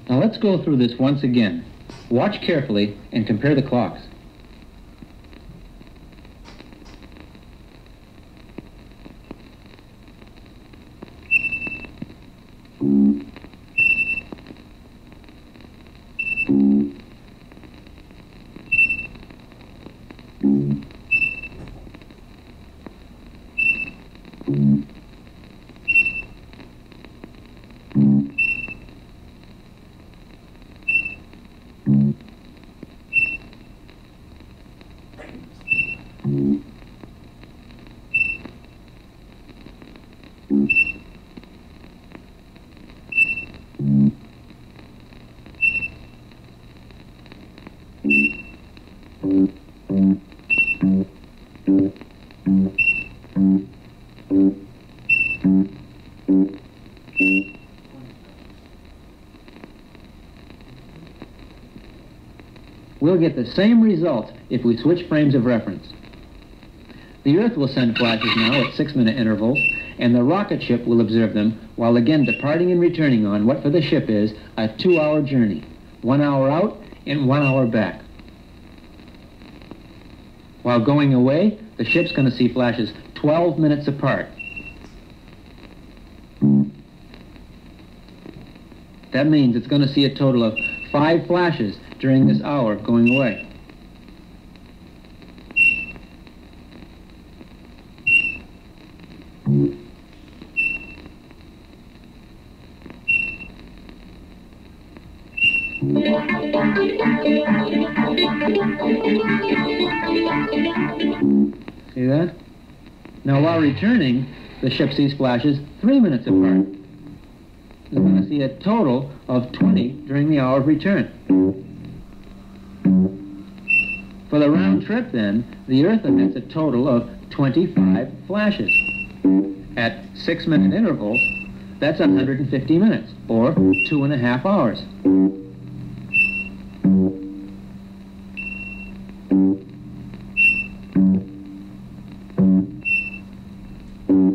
Now let's go through this once again. Watch carefully and compare the clocks. The same result if we switch frames of reference. The Earth will send flashes now at six-minute intervals, and the rocket ship will observe them while again departing and returning on what for the ship is a two-hour journey. One hour out and one hour back. While going away, the ship's going to see flashes 12 minutes apart. That means it's going to see a total of five flashes during this hour of going away. See that? Now while returning, the ship sees flashes three minutes apart. It's going to see a total of 20 during the hour of return. Trip, then, the Earth emits a total of 25 flashes. At six-minute intervals, that's 150 minutes, or two and a half hours.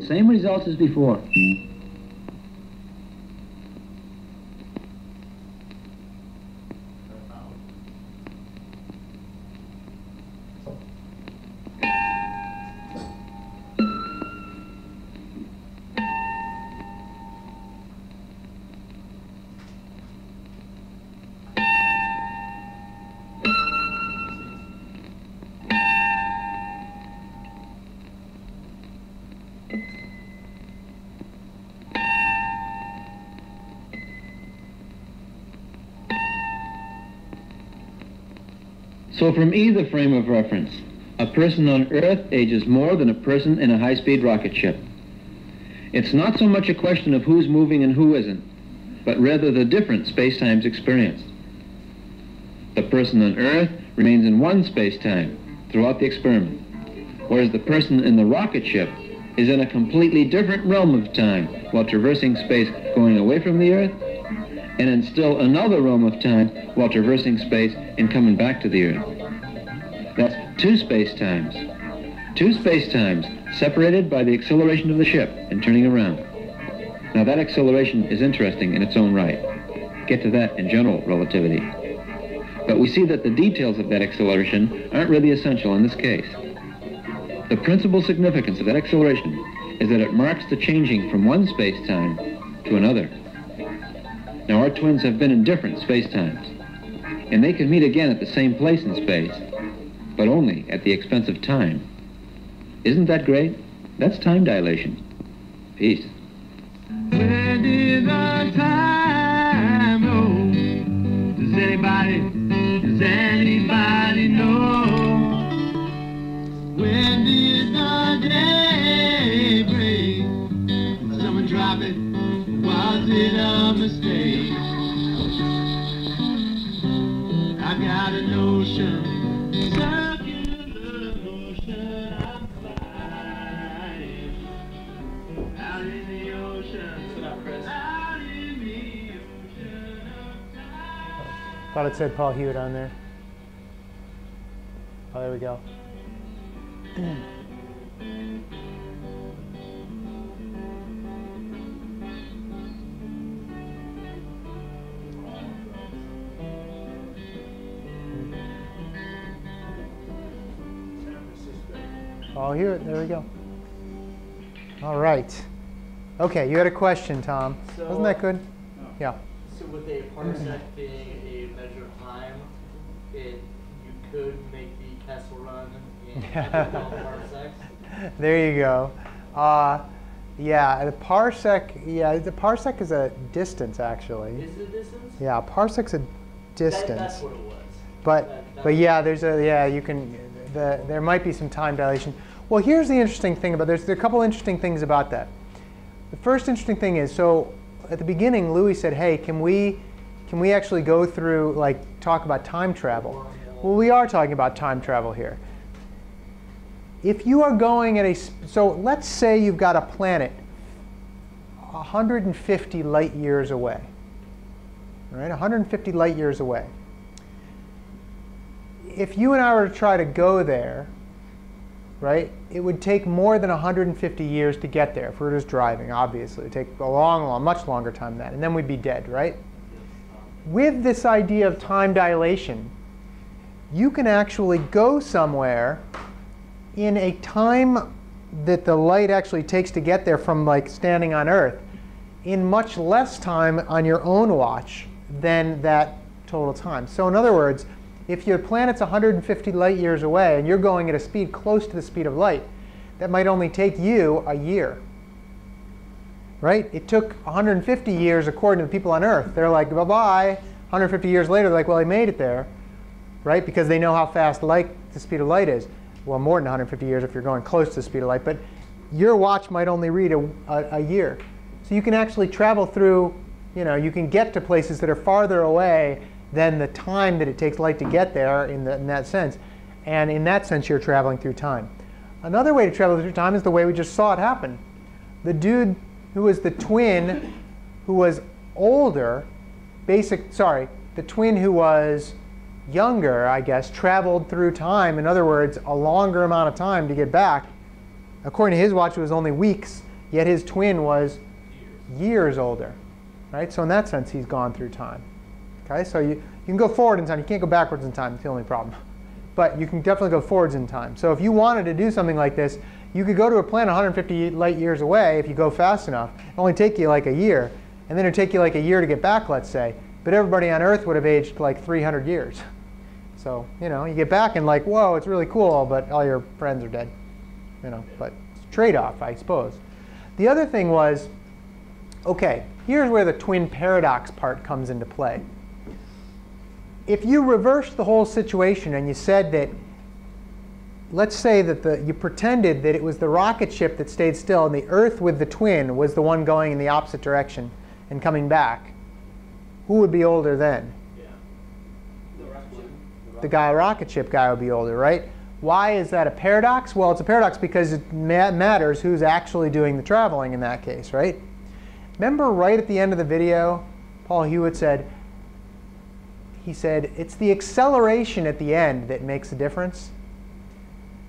Same results as before. So from either frame of reference, a person on Earth ages more than a person in a high-speed rocket ship. It's not so much a question of who's moving and who isn't, but rather the different space-times experienced. The person on Earth remains in one space-time throughout the experiment, whereas the person in the rocket ship is in a completely different realm of time while traversing space going away from the Earth, and in still another realm of time while traversing space and coming back to the Earth. Two space-times. Two space-times separated by the acceleration of the ship and turning around. Now that acceleration is interesting in its own right. Get to that in general relativity. But we see that the details of that acceleration aren't really essential in this case. The principal significance of that acceleration is that it marks the changing from one space-time to another. Now our twins have been in different space-times, and they can meet again at the same place in space, but only at the expense of time. Isn't that great? That's time dilation. Peace. Where did the time go? Does anybody, does anybody know? When did the day break? Someone? Was it a mistake? I got a notion. Thought it said Paul Hewitt on there. Oh, there we go. Paul Hewitt, there we go. All right. Okay, you had a question, Tom. Wasn't that good? Uh, yeah. So with a parsec being a measure of time, it, you could make the Kessel run in 12 parsecs. there you go. Uh, yeah, the parsec. Yeah, the parsec is a distance actually. Is it a distance? Yeah, parsec's a That, distance. that's what it was. But That- but yeah, there's a yeah you can the, there might be some time dilation. Well, here's the interesting thing about there's a couple interesting things about that. The first interesting thing is so at the beginning Louis said, "Hey, can we can we actually go through like talk about time travel?" Well, we are talking about time travel here. If you are going at a, so let's say you've got a planet 150 light years away. Right? 150 light years away if you and I were to try to go there, right, it would take more than 150 years to get there if we were just driving, obviously. It would take a long, long, much longer time than that, and then we'd be dead, right? With this idea of time dilation, you can actually go somewhere in a time that the light actually takes to get there from like standing on Earth in much less time on your own watch than that total time. So in other words, if your planet's 150 light years away and you're going at a speed close to the speed of light, that might only take you a year. Right? It took 150 years according to the people on Earth. They're like, bye bye. 150 years later, they're like, well, I made it there. Right? Because they know how fast light, the speed of light is. Well, more than 150 years if you're going close to the speed of light. But your watch might only read a, a, a year. So you can actually travel through, you know, you can get to places that are farther away than the time that it takes light to get there in, the, in that sense. And in that sense, you're traveling through time. Another way to travel through time is the way we just saw it happen. The dude who was the twin who was older, basic, sorry, the twin who was younger, I guess, traveled through time. In other words, a longer amount of time to get back. According to his watch, it was only weeks, yet his twin was years older. Right? So in that sense, he's gone through time. Okay, so you, you can go forward in time. You can't go backwards in time. It's the only problem. But you can definitely go forwards in time. So if you wanted to do something like this, you could go to a planet 150 light years away if you go fast enough. It'll only take you like a year, and then it'd take you like a year to get back, let's say. But everybody on Earth would have aged like 300 years. So you know, you get back and like, whoa, it's really cool, but all your friends are dead. You know, but trade-off, I suppose. The other thing was, okay, here's where the twin paradox part comes into play if you reverse the whole situation and you said that, let's say that the, you pretended that it was the rocket ship that stayed still and the Earth with the twin was the one going in the opposite direction and coming back, who would be older then? The guy, rocket ship guy would be older, right? Why is that a paradox? Well, it's a paradox because it ma matters who's actually doing the traveling in that case, right? Remember right at the end of the video, Paul Hewitt said, he said, it's the acceleration at the end that makes a difference.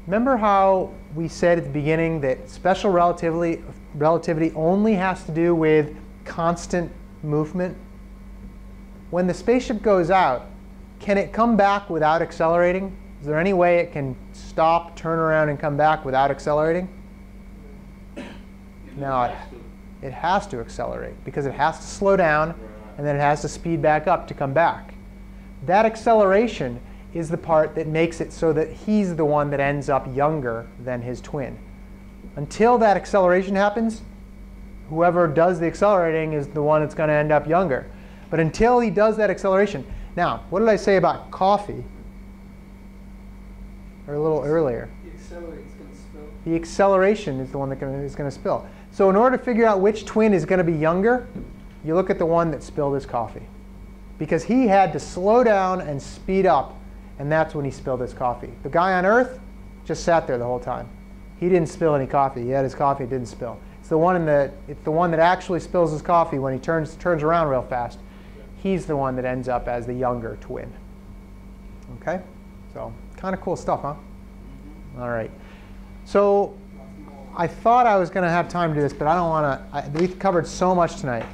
Remember how we said at the beginning that special relativity, relativity only has to do with constant movement? When the spaceship goes out, can it come back without accelerating? Is there any way it can stop, turn around, and come back without accelerating? No, it, it has to accelerate because it has to slow down and then it has to speed back up to come back. That acceleration is the part that makes it so that he's the one that ends up younger than his twin. Until that acceleration happens, whoever does the accelerating is the one that's going to end up younger. But until he does that acceleration, now, what did I say about coffee? Or a little earlier. The accelerate's gonna spill. The acceleration is the one that is going to spill. So in order to figure out which twin is going to be younger, you look at the one that spilled his coffee. Because he had to slow down and speed up, and that's when he spilled his coffee. The guy on Earth just sat there the whole time. He didn't spill any coffee. He had his coffee, it didn't spill. It's the one in the it's the one that actually spills his coffee when he turns turns around real fast. He's the one that ends up as the younger twin. Okay? So kind of cool stuff, huh? All right. So I thought I was going to have time to do this, but I don't want to. We've covered so much tonight.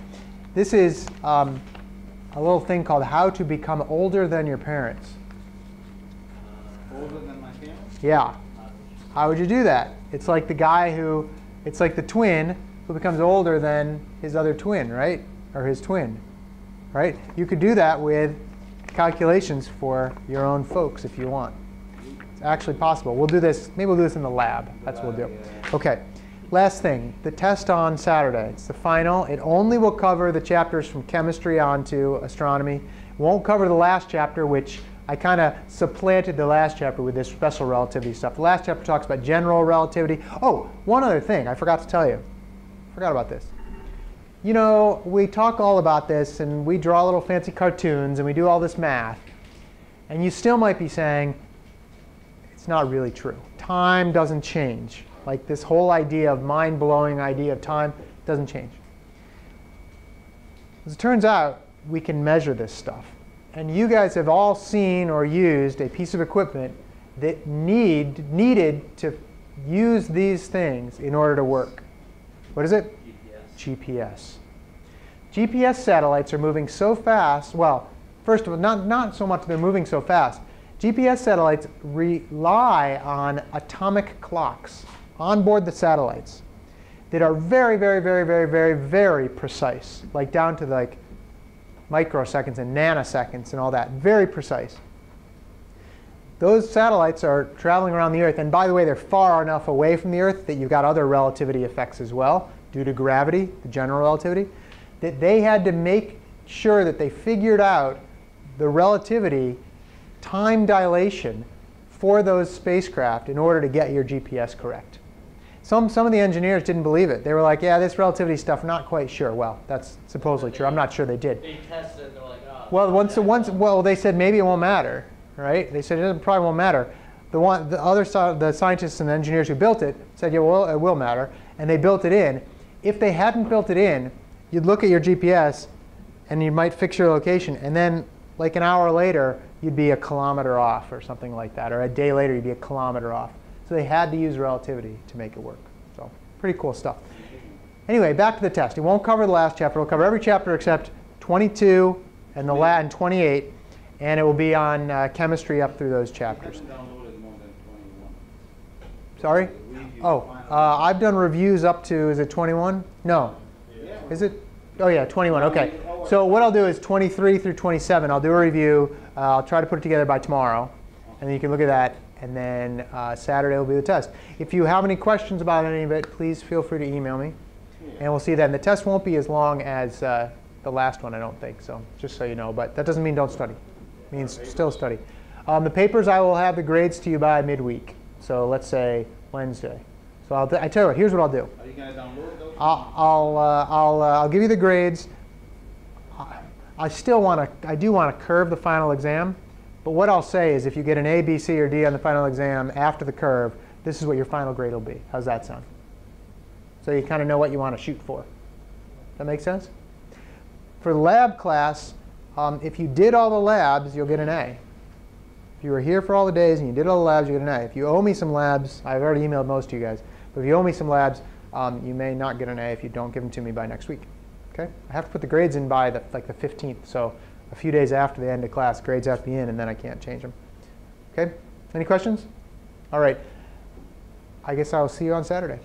This is um, a little thing called How to Become Older Than Your Parents. Older than my parents? Yeah. How would you do that? It's like the guy who, it's like the twin who becomes older than his other twin, right? Or his twin, right? You could do that with calculations for your own folks if you want. It's actually possible. We'll do this, maybe we'll do this in the lab. That's what we'll do. Okay. Last thing, the test on Saturday. It's the final. It only will cover the chapters from chemistry on to astronomy. It won't cover the last chapter, which I kind of supplanted the last chapter with this special relativity stuff. The last chapter talks about general relativity. Oh, one other thing I forgot to tell you. Forgot about this. You know, we talk all about this and we draw little fancy cartoons and we do all this math. And you still might be saying, it's not really true. Time doesn't change. Like this whole idea of mind-blowing idea of time doesn't change. As it turns out, we can measure this stuff. And you guys have all seen or used a piece of equipment that need, needed to use these things in order to work. What is it? GPS. GPS satellites are moving so fast. Well, first of all, not, not so much they're moving so fast. GPS satellites rely on atomic clocks on board the satellites that are very, very, very, very, very, very precise, like down to like microseconds and nanoseconds and all that, very precise. Those satellites are traveling around the Earth, and by the way, they're far enough away from the Earth that you've got other relativity effects as well, due to gravity, the general relativity, that they had to make sure that they figured out the relativity time dilation for those spacecraft in order to get your GPS correct. Some, some of the engineers didn't believe it. They were like, yeah, this relativity stuff, not quite sure. Well, that's supposedly true. I'm not sure they did. They tested it, they're like, oh. Well, once, yeah, once, well, they said maybe it won't matter, right? They said it probably won't matter. The one, the other side, the scientists and the engineers who built it said, yeah, well, it will matter, and they built it in. If they hadn't built it in, you'd look at your GPS, and you might fix your location, and then like an hour later, you'd be a kilometer off or something like that, or a day later, you'd be a kilometer off. So they had to use relativity to make it work. So pretty cool stuff. Anyway, back to the test. It won't cover the last chapter. It'll cover every chapter except 22 and the la and 28, and it will be on uh, chemistry up through those chapters. haven't downloaded more than 21. Sorry? Oh, uh, I've done reviews up to, is it 21? No. Is it? Oh yeah, 21, okay. So what I'll do is 23 through 27, I'll do a review. Uh, I'll try to put it together by tomorrow. And then you can look at that. And then uh, Saturday will be the test. If you have any questions about any of it, please feel free to email me. And we'll see then. The test won't be as long as uh, the last one, I don't think. So just so you know. But that doesn't mean don't study. It means still study. Um, the papers, I will have the grades to you by midweek. So let's say Wednesday. So I'll, I tell you what, here's what I'll do. Are you going to download those? I'll, I'll, uh, I'll, uh, I'll give you the grades. I- I still want to, I do want to curve the final exam, but what I'll say is if you get an A, B, C, or D on the final exam after the curve, this is what your final grade will be. How's that sound? So you kind of know what you want to shoot for. That make sense? For lab class, um, if you did all the labs, you'll get an A. If you were here for all the days and you did all the labs, you get an A. If you owe me some labs, I've already emailed most of you guys, but if you owe me some labs, um, you may not get an A if you don't give them to me by next week. Okay? I have to put the grades in by the, like the 15th, so a few days after the end of class, grades have to be in, and then I can't change them. Okay? Any questions? All right. I guess I'll see you on Saturday.